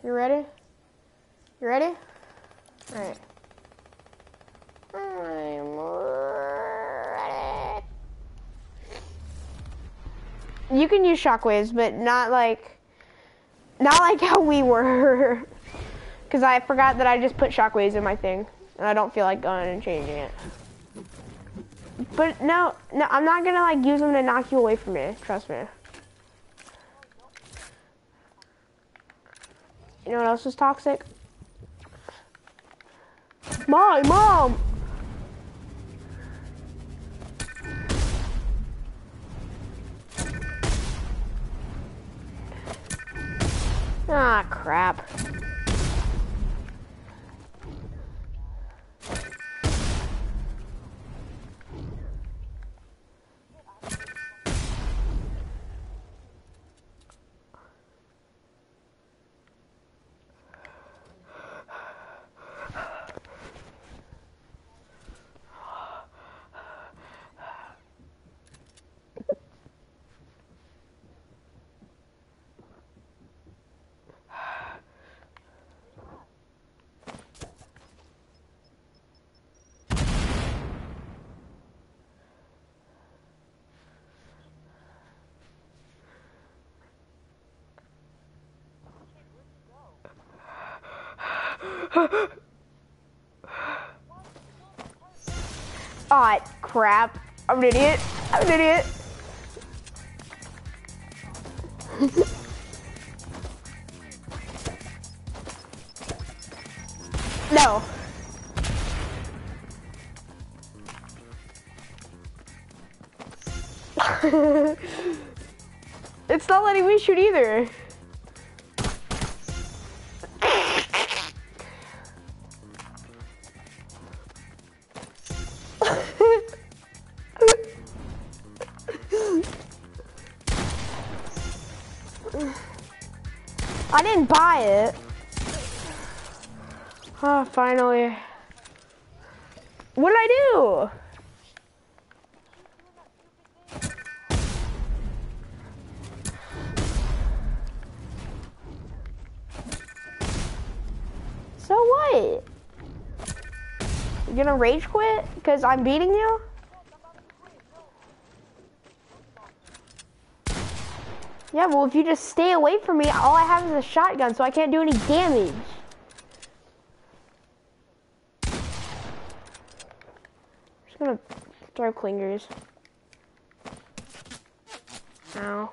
You ready? You ready? Alright. I'm ready. You can use shockwaves, but not like, not like how we were. Because I forgot that I just put shockwaves in my thing. And I don't feel like going and changing it. But no, no, I'm not gonna like use them to knock you away from me. Trust me. You know what else is toxic? My mom! Ah, crap. Oh, crap. I'm an idiot. I'm an idiot. no. it's not letting me shoot either. Buy it. Oh, ah, finally. What did I do? So what? You gonna rage quit? Because I'm beating you? Yeah, well, if you just stay away from me, all I have is a shotgun, so I can't do any damage. just gonna throw clingers. Ow.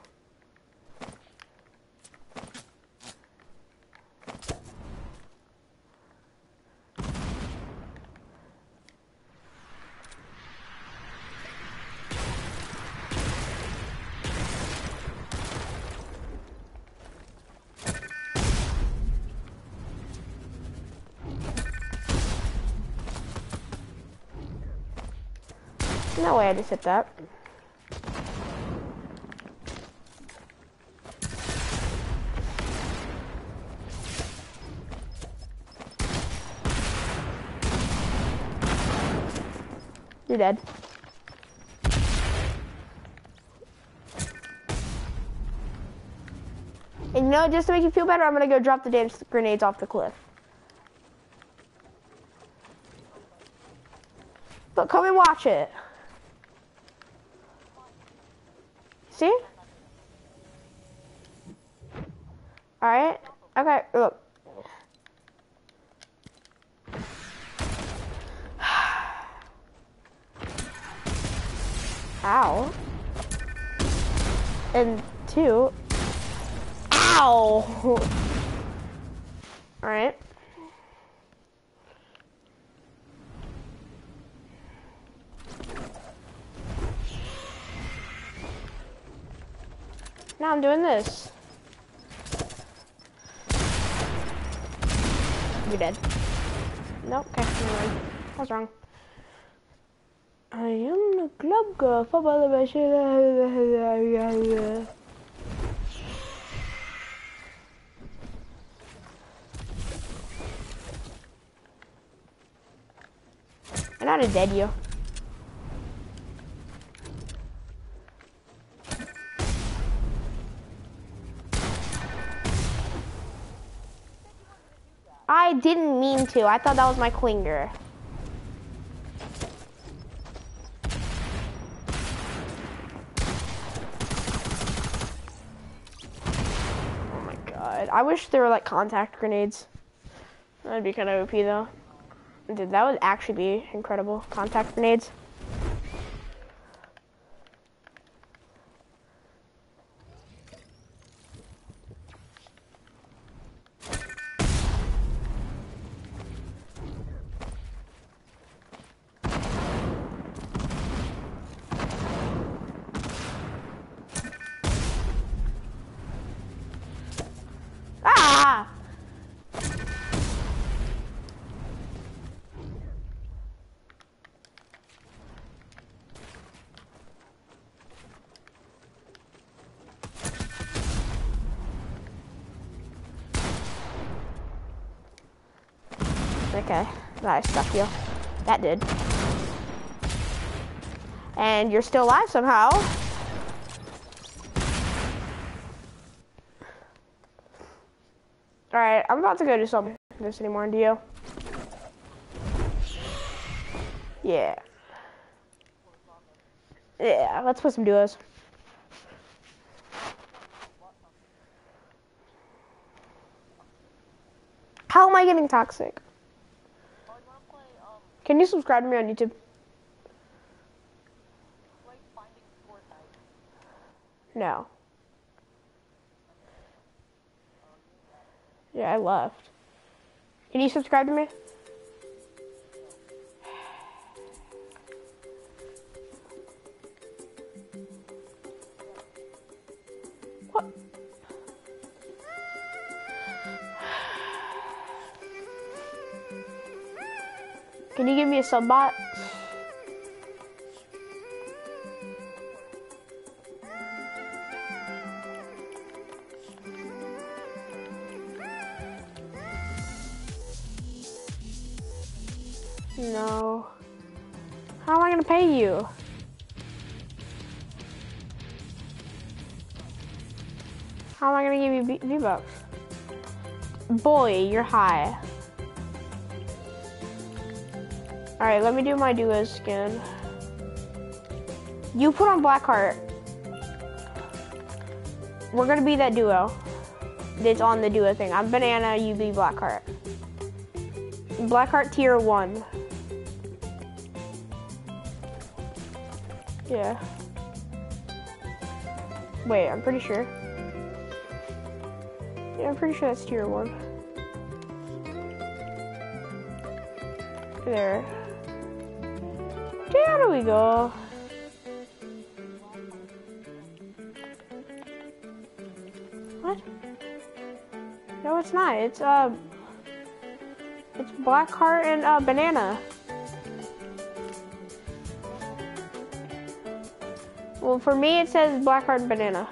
No way I just hit that. You're dead. And you know, just to make you feel better, I'm gonna go drop the damn grenades off the cliff. But come and watch it. See? Alright. Okay, look. Ow. And two. Ow! Alright. Now I'm doing this. You're dead. Nope, okay. I was wrong. I am the club girl for the best. I'm not a dead you. I didn't mean to. I thought that was my clinger. Oh my god. I wish there were like contact grenades. That'd be kind of OP though. Dude, that would actually be incredible. Contact grenades. Ah! Okay, that stuck you. That did. And you're still alive somehow. Alright, I'm about to go do something this anymore, do you? Yeah. Yeah, let's put some duos. How am I getting toxic? Can you subscribe to me on YouTube? No. Yeah, I left. Can you subscribe to me? Can you give me a sub bot? No. How am I gonna pay you? How am I gonna give you V-Bucks? Boy, you're high. Alright, let me do my duo skin. You put on Blackheart. We're gonna be that duo. That's on the duo thing. I'm Banana, you be Blackheart. Blackheart tier 1. Yeah. Wait, I'm pretty sure. Yeah, I'm pretty sure that's tier 1. There. There we go. What? No, it's not. It's uh, it's Blackheart and uh, banana. Well, for me, it says Blackheart and banana.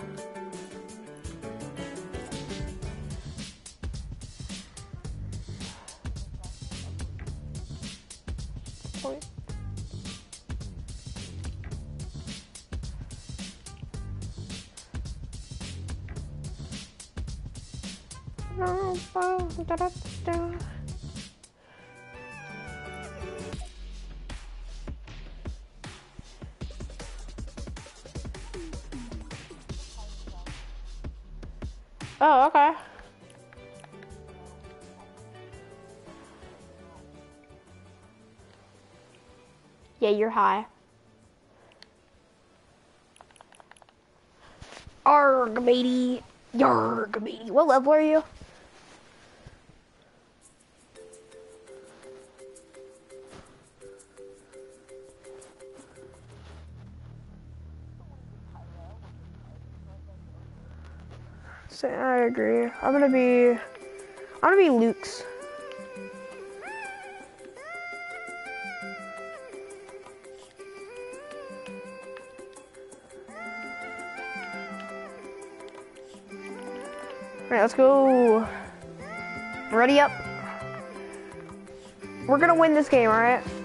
Oh, okay. Yeah, you're high. Arg, matey. Yarg, matey. What level are you? Agree. I'm gonna be. I'm gonna be Luke's. Alright, let's go. Ready up. We're gonna win this game, alright? How,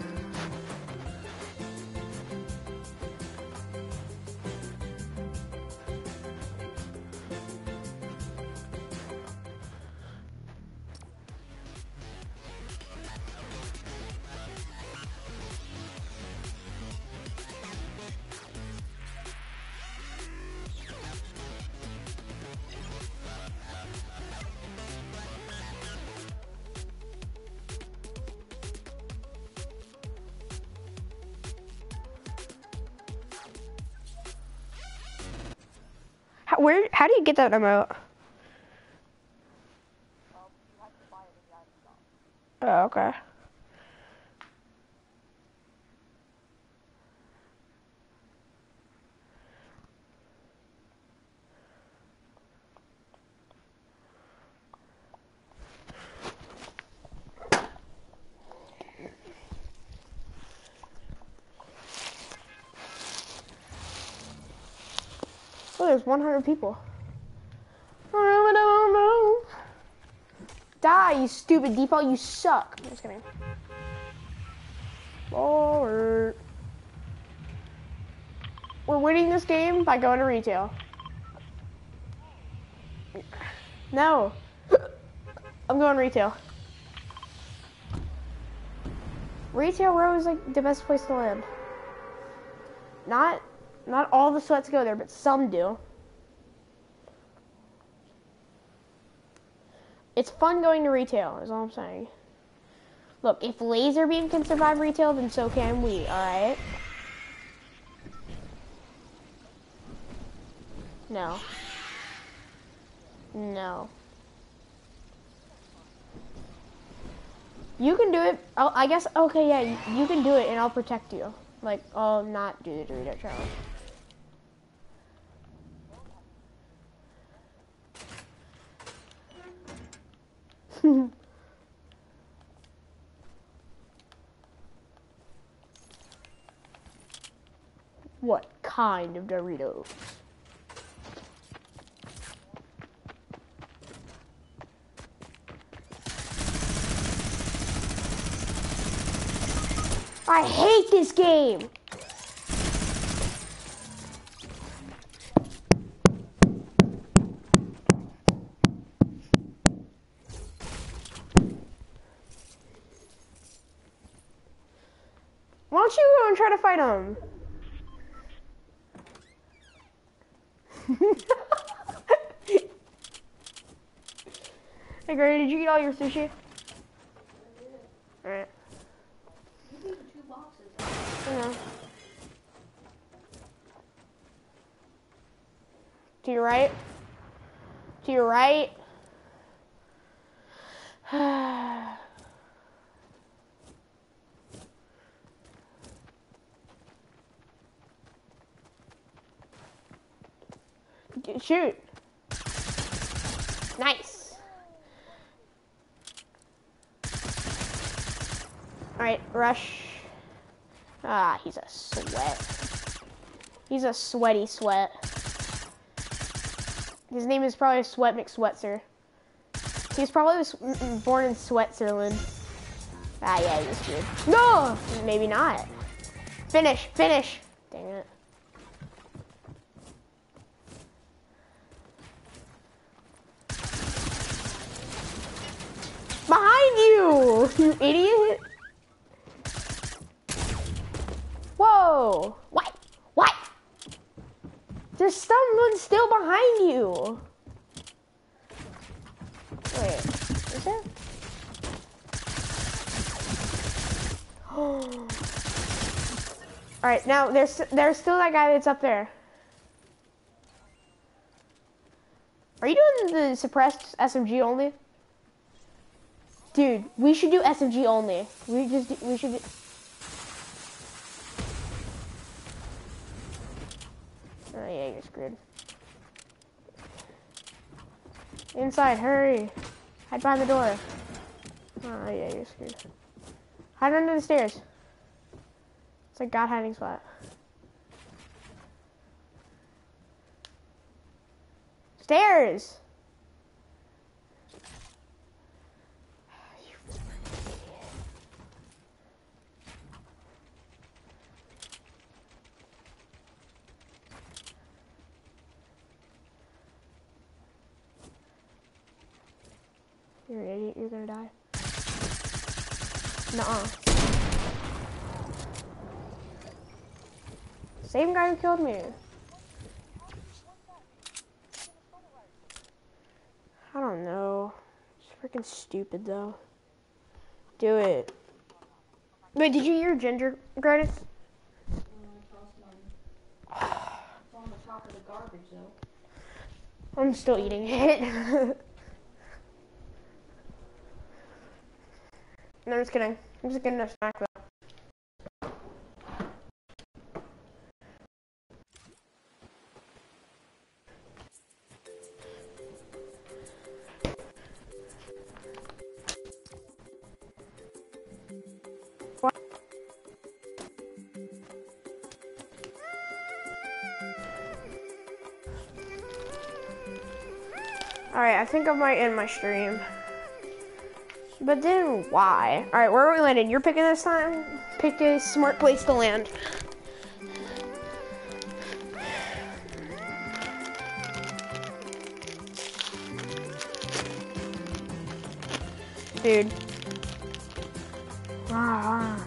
get that emote? Oh, okay. Oh, there's 100 people. Die, you stupid default. You suck. I'm just kidding. Forward. We're winning this game by going to retail. No. I'm going retail. Retail row is like the best place to land. Not not all the sweats go there, but some do. It's fun going to retail, is all I'm saying. Look, if Lazarbeam can survive retail, then so can we, alright? No. No. You can do it. Oh, I guess, okay, yeah, you, you can do it and I'll protect you. Like, I'll not do the Dorito challenge. what kind of Doritos? I hate this game. You try to fight him? hey, Granny, did you eat all your sushi? Alright. Know. To your right. To your right. Shoot. Nice. Alright, rush. Ah, he's a sweat. He's a sweaty sweat. His name is probably Sweat McSweatser. He's probably s- m- m- born in Switzerland. Ah, yeah, he was good. No! Maybe not. Finish, finish. Dang it. Behind you, you idiot. Whoa! What? What? There's someone still behind you. Wait, is there? All now there's there's still that guy that's up there. Are you doing the suppressed SMG only? Dude, we should do SMG only. We just do- we should. Do, Oh yeah, you're screwed. Inside, hurry. Hide behind the door. Oh yeah, you're screwed. Hide under the stairs. It's a god hiding spot. Stairs! You're an idiot. You're gonna die. Nuh-uh. Same guy who killed me. I don't know. It's freaking stupid though. Do it. Wait, did you hear ginger though. I'm still eating it. no, I'm just kidding. I'm just getting a snack think I might end my stream. But then why? Alright, where are we landing? You're picking this time? Pick a smart place to land. Dude. Ah,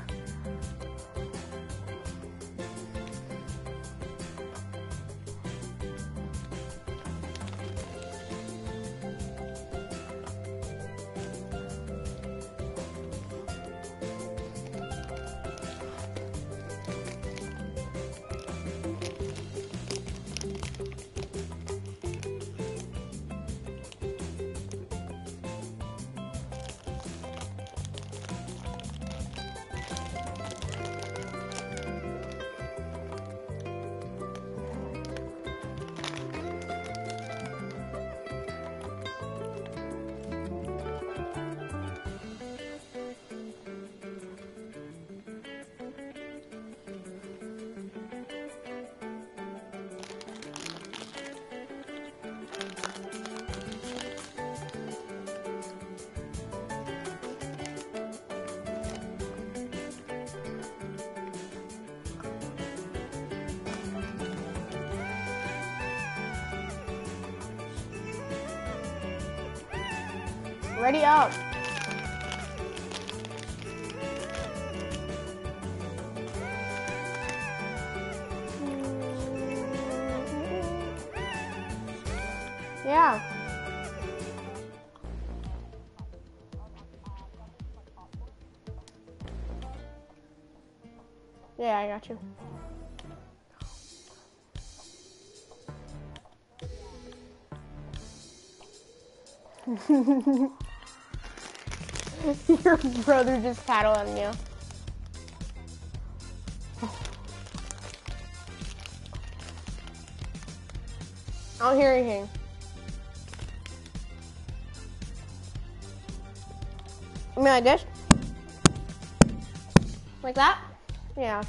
Ready up. Yeah. Yeah, I got you. Your brother just paddled on you. I don't hear anything. I mean like this? Like that? Yeah.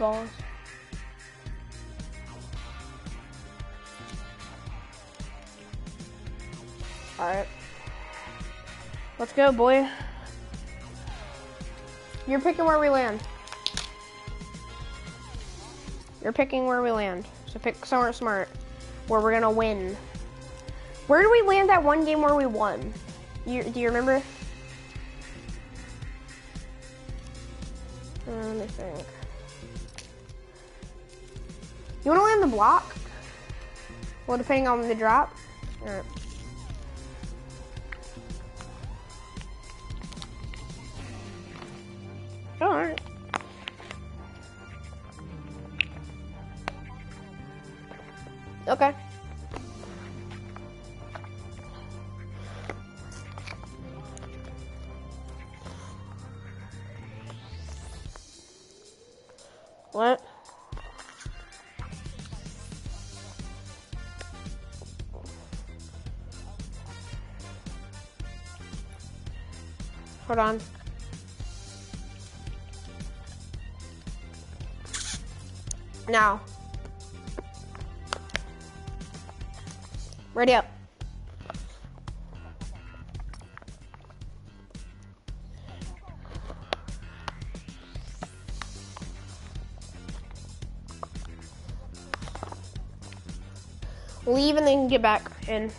Balls. Alright. Let's go, boy. You're picking where we land. You're picking where we land. So pick somewhere smart. Where we're gonna win. Where did we land that one game where we won? You, do you remember? Well, depending on the drop. Alright. Alright. Okay. What? On. Now. Ready up. Leave and then get back in.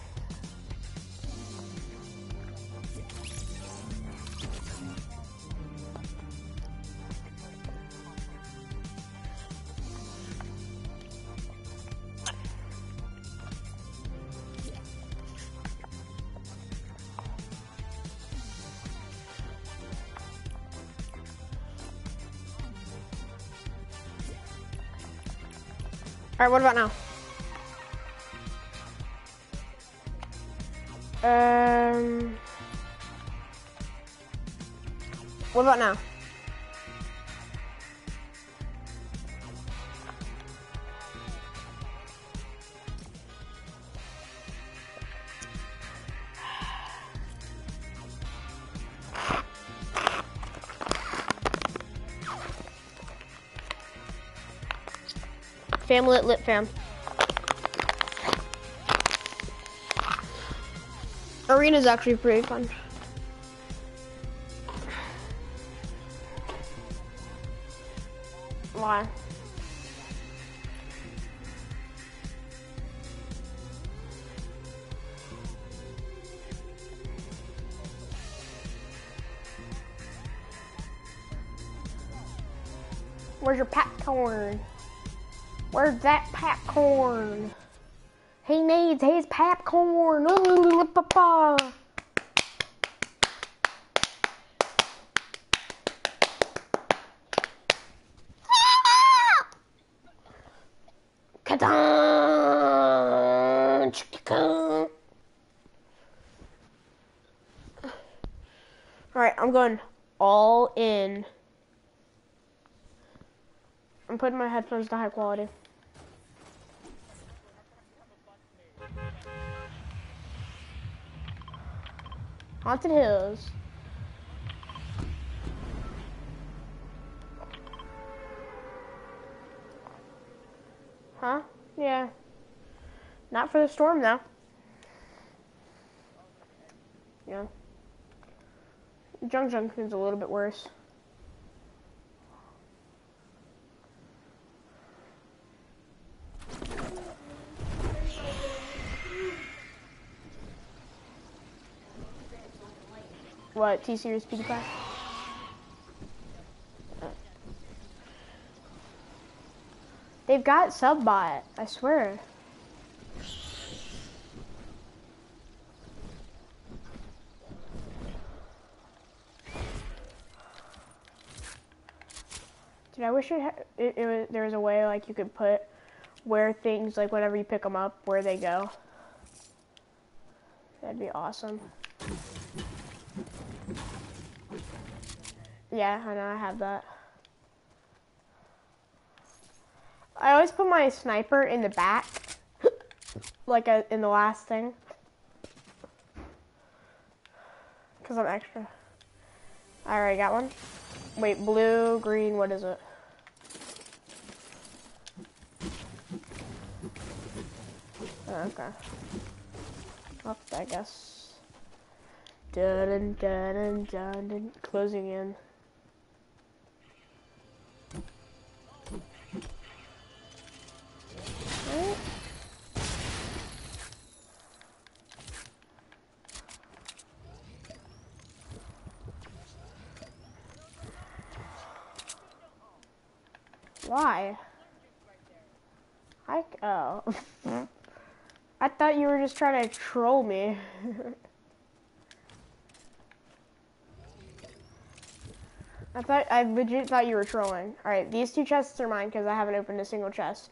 All right, what about now? Um, what about now? Family lit fam. Arena's actually pretty fun. popcorn. He needs his popcorn. Alright, I'm going all in. I'm putting my headphones to high quality. Haunted Hills. Huh? Yeah. Not for the storm, though. Yeah. Junk Junction's a little bit worse. What, T-Series PewDiePie? They've got Subbot, I swear. Dude, I wish it, it, it there was a way like you could put where things like whenever you pick them up, where they go. That'd be awesome. Yeah, I know I have that. I always put my sniper in the back, like a, in the last thing, because I'm extra. I already got one. Wait, blue, green, what is it? Okay. Up, I guess. Dun dun dun dun dun. Closing in. Why? I oh. I thought you were just trying to troll me. I thought I legit thought you were trolling. All right, these two chests are mine because I haven't opened a single chest.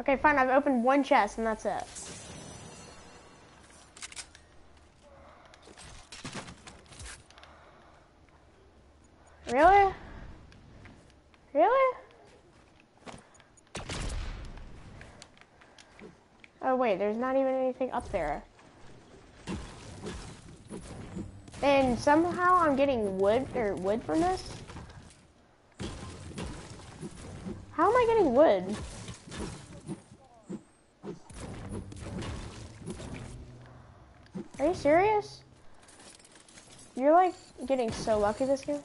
Okay, fine. I've opened one chest and that's it. Really? Really? Oh wait, there's not even anything up there. And somehow I'm getting wood or wood from this. How am I getting wood? Are you serious? You're like getting so lucky this game.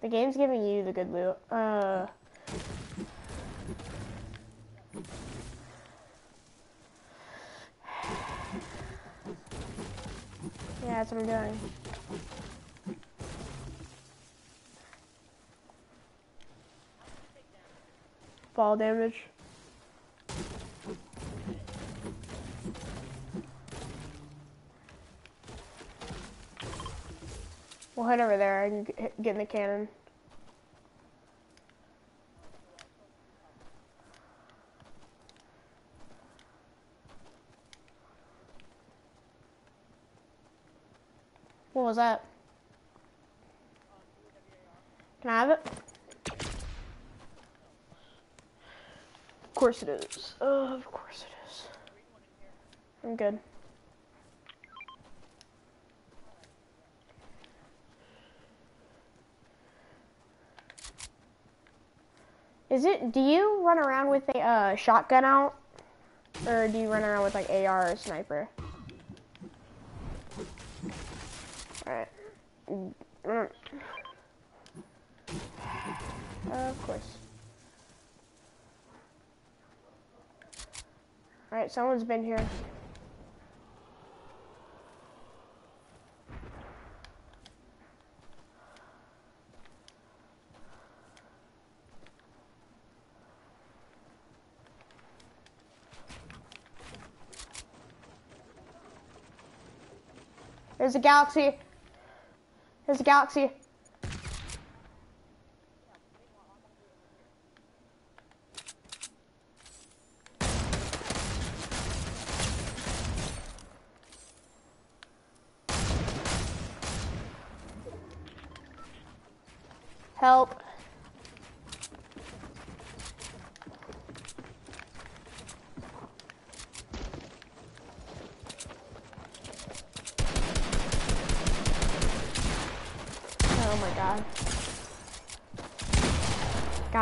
The game's giving you the good loot. Uh. Yeah, that's what I'm doing. Fall damage. We'll head over there and get in the cannon. What was that? Can I have it? Of course it is. Of course it is. I'm good. Is it, do you run around with a uh, shotgun out? Or do you run around with like AR or sniper? Alright. Mm. of course. Alright, someone's been here. There's a galaxy. There's a galaxy. Help.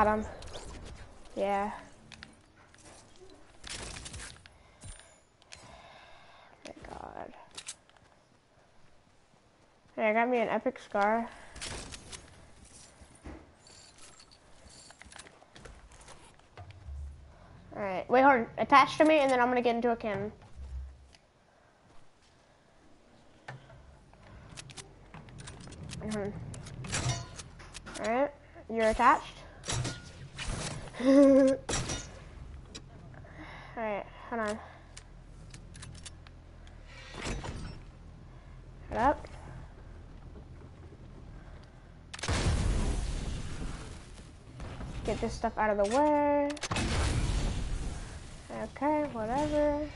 Got him. Yeah. my god. Hey, I got me an epic scar. Alright, wait, on. Attach to me, and then I'm gonna get into a cannon. Mhm. Alright, you're attached. Alright, hold on. Up. Get this stuff out of the way. Okay, whatever.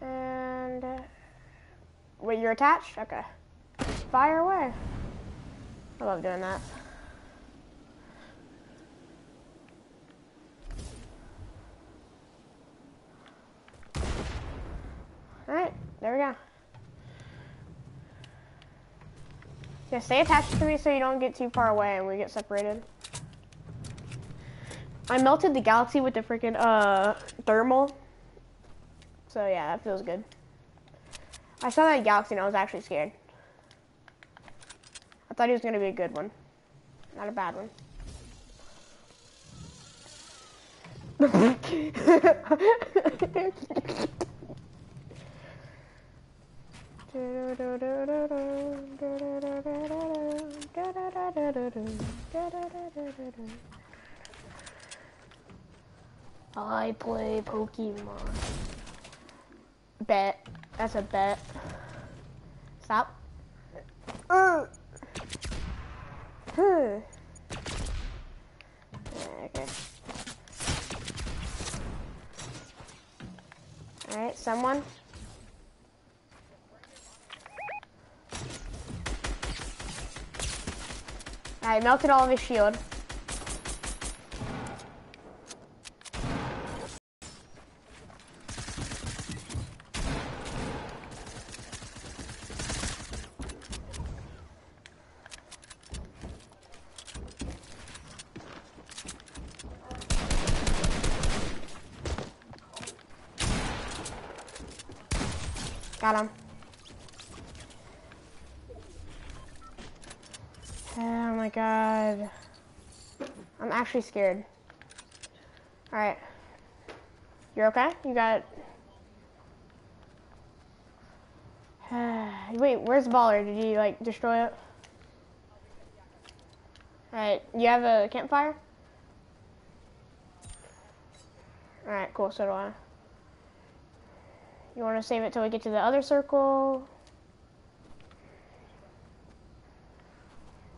And uh, wait, you're attached? Okay. Fire away. I love doing that. Alright, there we go. Yeah, stay attached to me so you don't get too far away and we get separated. I melted the galaxy with the freaking uh thermal. So yeah, that feels good. I saw that galaxy and I was actually scared. I thought he was gonna be a good one, not a bad one. I play Pokemon. Bet. That's a bet. Stop. Uh. Okay. Alright, someone. I melted all of his shield. Got him. Oh my god. I'm actually scared. Alright. You're okay? You got... Wait, where's the Baller? Did you, like, destroy it? Alright, you have a campfire? Alright, cool, so do I. You want to save it till we get to the other circle?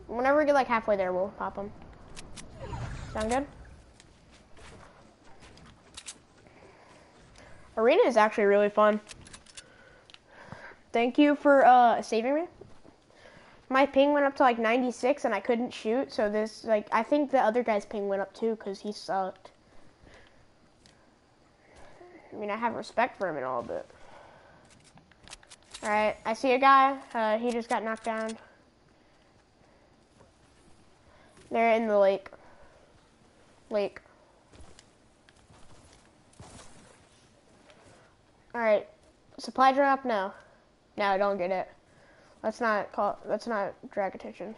Whenever we get like halfway there, we'll pop them. Sound good? Arena is actually really fun. Thank you for uh, saving me. My ping went up to like 96 and I couldn't shoot, so this, like, I think the other guy's ping went up too because he sucked. I mean, I have respect for him and all, but... Alright, I see a guy. Uh, he just got knocked down. They're in the lake. Lake. Alright. Supply drop? No. No, don't get it. Let's not call, let's not drag attention.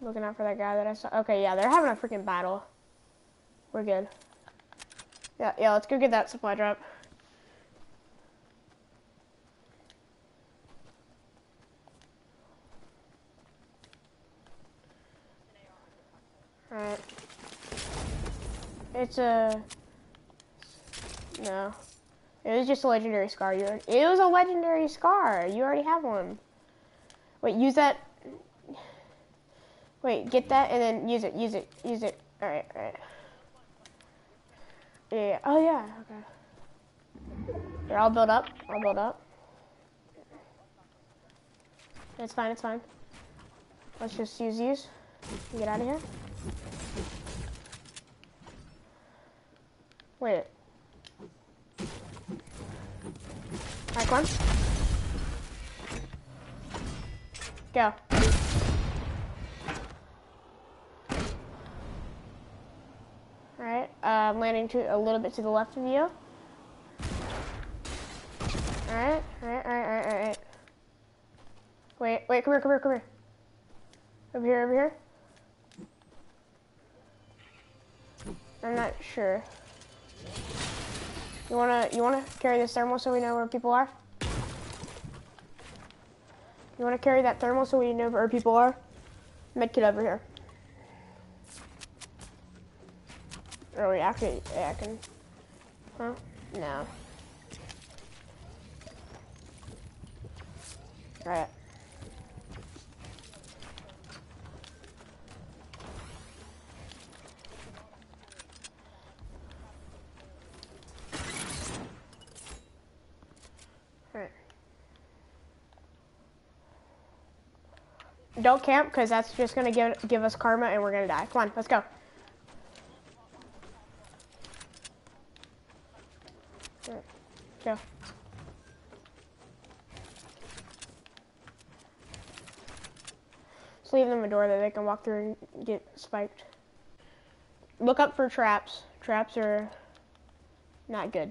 Looking out for that guy that I saw. Okay, yeah, they're having a freaking battle. We're good. Yeah, yeah, let's go get that supply drop. Alright. It's a... No. It was just a legendary scar. You already... It was a legendary scar. You already have one. Wait, use that Wait, get that and then use it, use it, use it. Alright, alright. Yeah, oh yeah, okay. Here, I'll build up, I'll build up. It's fine, it's fine. Let's just use these. Get out of here. Wait. Alright, come on. Go. Alright, uh, I'm landing to a little bit to the left of you. Alright, alright, alright, alright, alright. Wait, wait, come here, come here, come here. Over here, over here. I'm not sure. You wanna you wanna carry this thermal so we know where people are? You wanna carry that thermal so we know where people are? Medkit over here. Oh wait, actually, yeah, I can. Huh? No. Alright. Don't camp, because that's just gonna give give us karma and we're gonna die. Come on, let's go. Go. Just leave them a door that they can walk through and get spiked. Look up for traps. Traps are not good.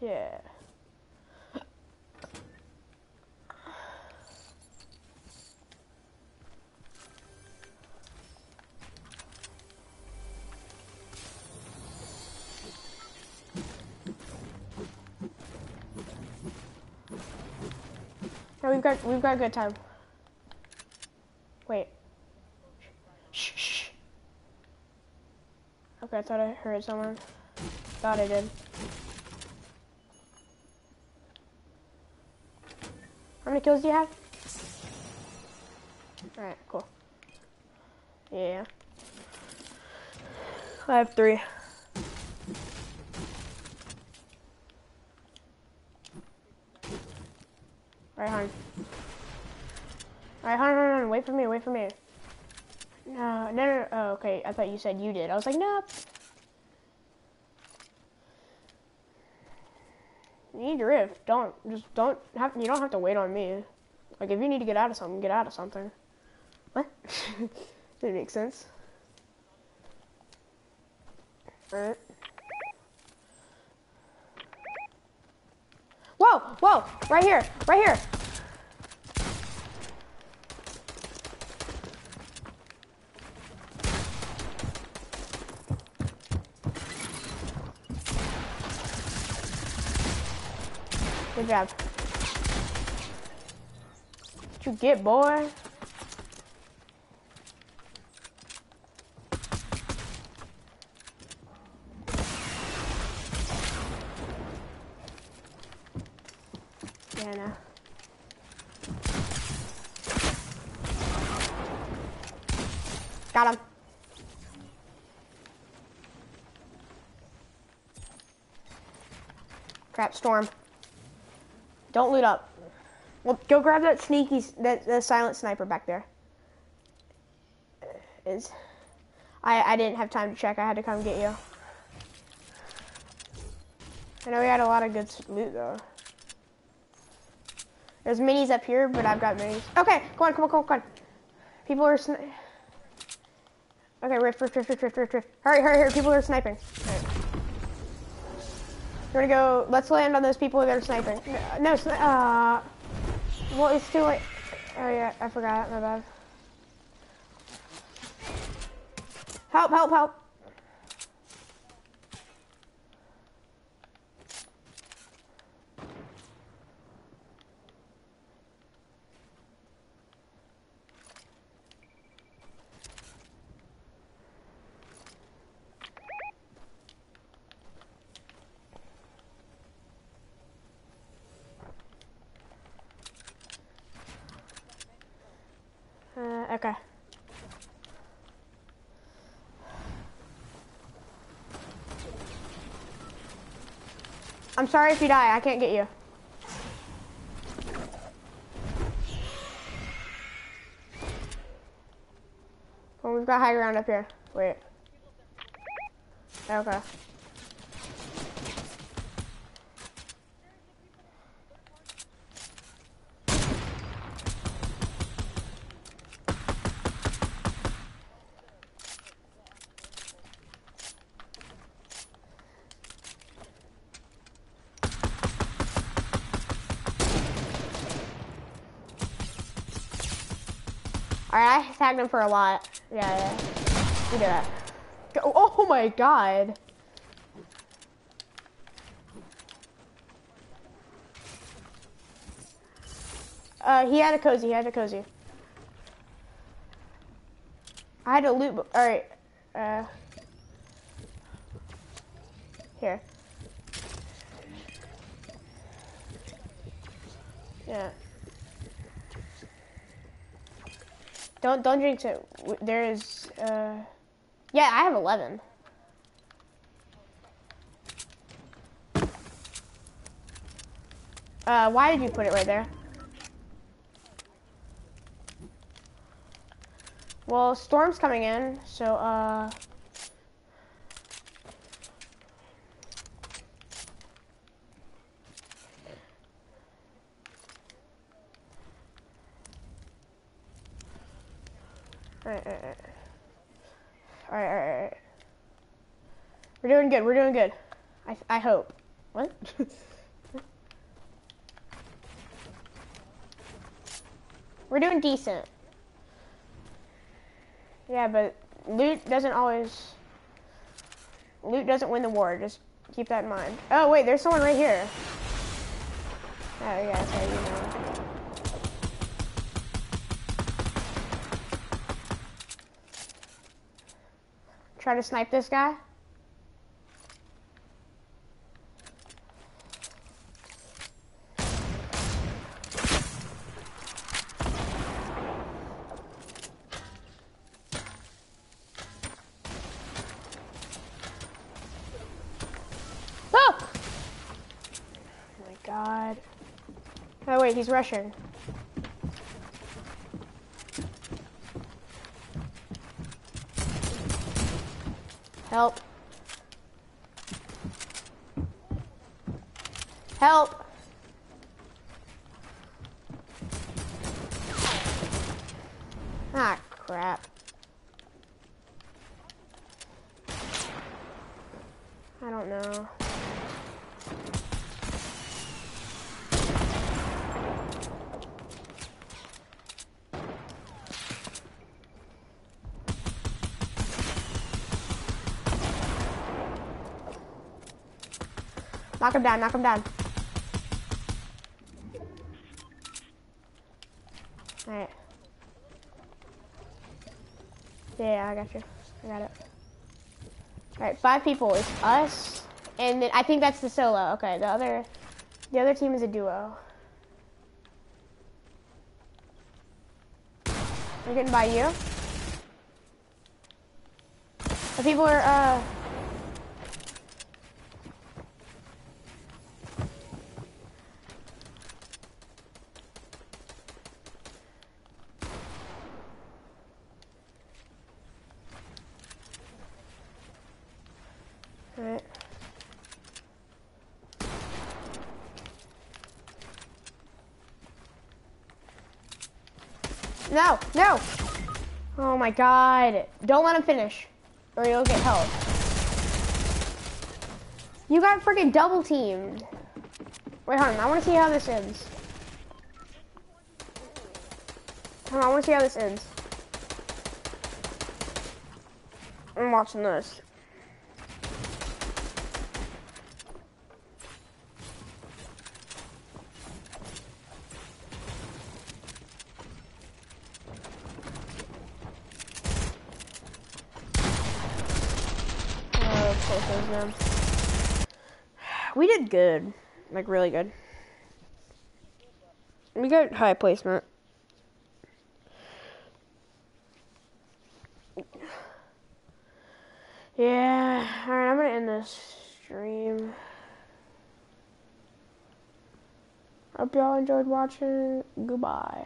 Yeah. No, we've got we've got a good time. Wait. Shh, shh. Okay, I thought I heard someone. Thought I did. How many kills do you have? Alright, cool. Yeah. I have three. Right, hon. Alright, hon, hon, hon, wait for me, wait for me. No, no, no, no. Oh, okay. I thought you said you did. I was like, nope. You need to rift. Don't just don't have. You don't have to wait on me. Like if you need to get out of something, get out of something. What? Didn't make sense. Alright. Whoa! Whoa! Right here! Right here! Good job. What you get, boy? Yeah, no. Got him. Trap storm. Don't loot up. Well, go grab that sneaky, that the silent sniper back there. Uh, is I I didn't have time to check. I had to come get you. I know we had a lot of good loot though. There's minis up here, but I've got minis. Okay, come on, come on, come on, come on. People are Okay, rift, rift, rift, rift, rift, rift, rift. Hurry, hurry, hurry. People are sniping. We're gonna go. Let's land on those people that are sniping. No, no uh. Well, it's too late. Oh yeah, I forgot. My bad. Help! Help! Help! sorry if you die. I can't get you. Well, we've got high ground up here. Wait. Okay. Tagged him for a lot. Yeah, yeah. We did that. Oh, oh my god. Uh, he had a cozy, he had a cozy. I had a loot, alright. Uh, here. Yeah. Don't don't drink it. There is uh yeah, I have 11. Uh, why did you put it right there? Well, storm's coming in, so, uh... Alright, alright, alright. We're doing good, we're doing good. I, I hope. What? we're doing decent. Yeah, but loot doesn't always... Loot doesn't win the war, just keep that in mind. Oh, wait, there's someone right here. Oh, yeah, that's you know. Try to snipe this guy. Oh! Oh my god. Oh wait, he's rushing. Help. Help. Knock him down, knock him down. Alright. Yeah, I got you. I got it. Alright, five people. It's us, and then I think that's the solo. Okay, the other, the other team is a duo. We're getting by you. The people are, uh, Alright. No, no! Oh my god. Don't let him finish, or you'll get help. You got freaking double teamed. Wait, hold on. I want to see how this ends. Hold on, I want to see how this ends. I'm watching this. Oh, both of them. We did good. Like, really good. We got high placement. Yeah, alright, I'm gonna end this stream. Hope y'all enjoyed watching. Goodbye.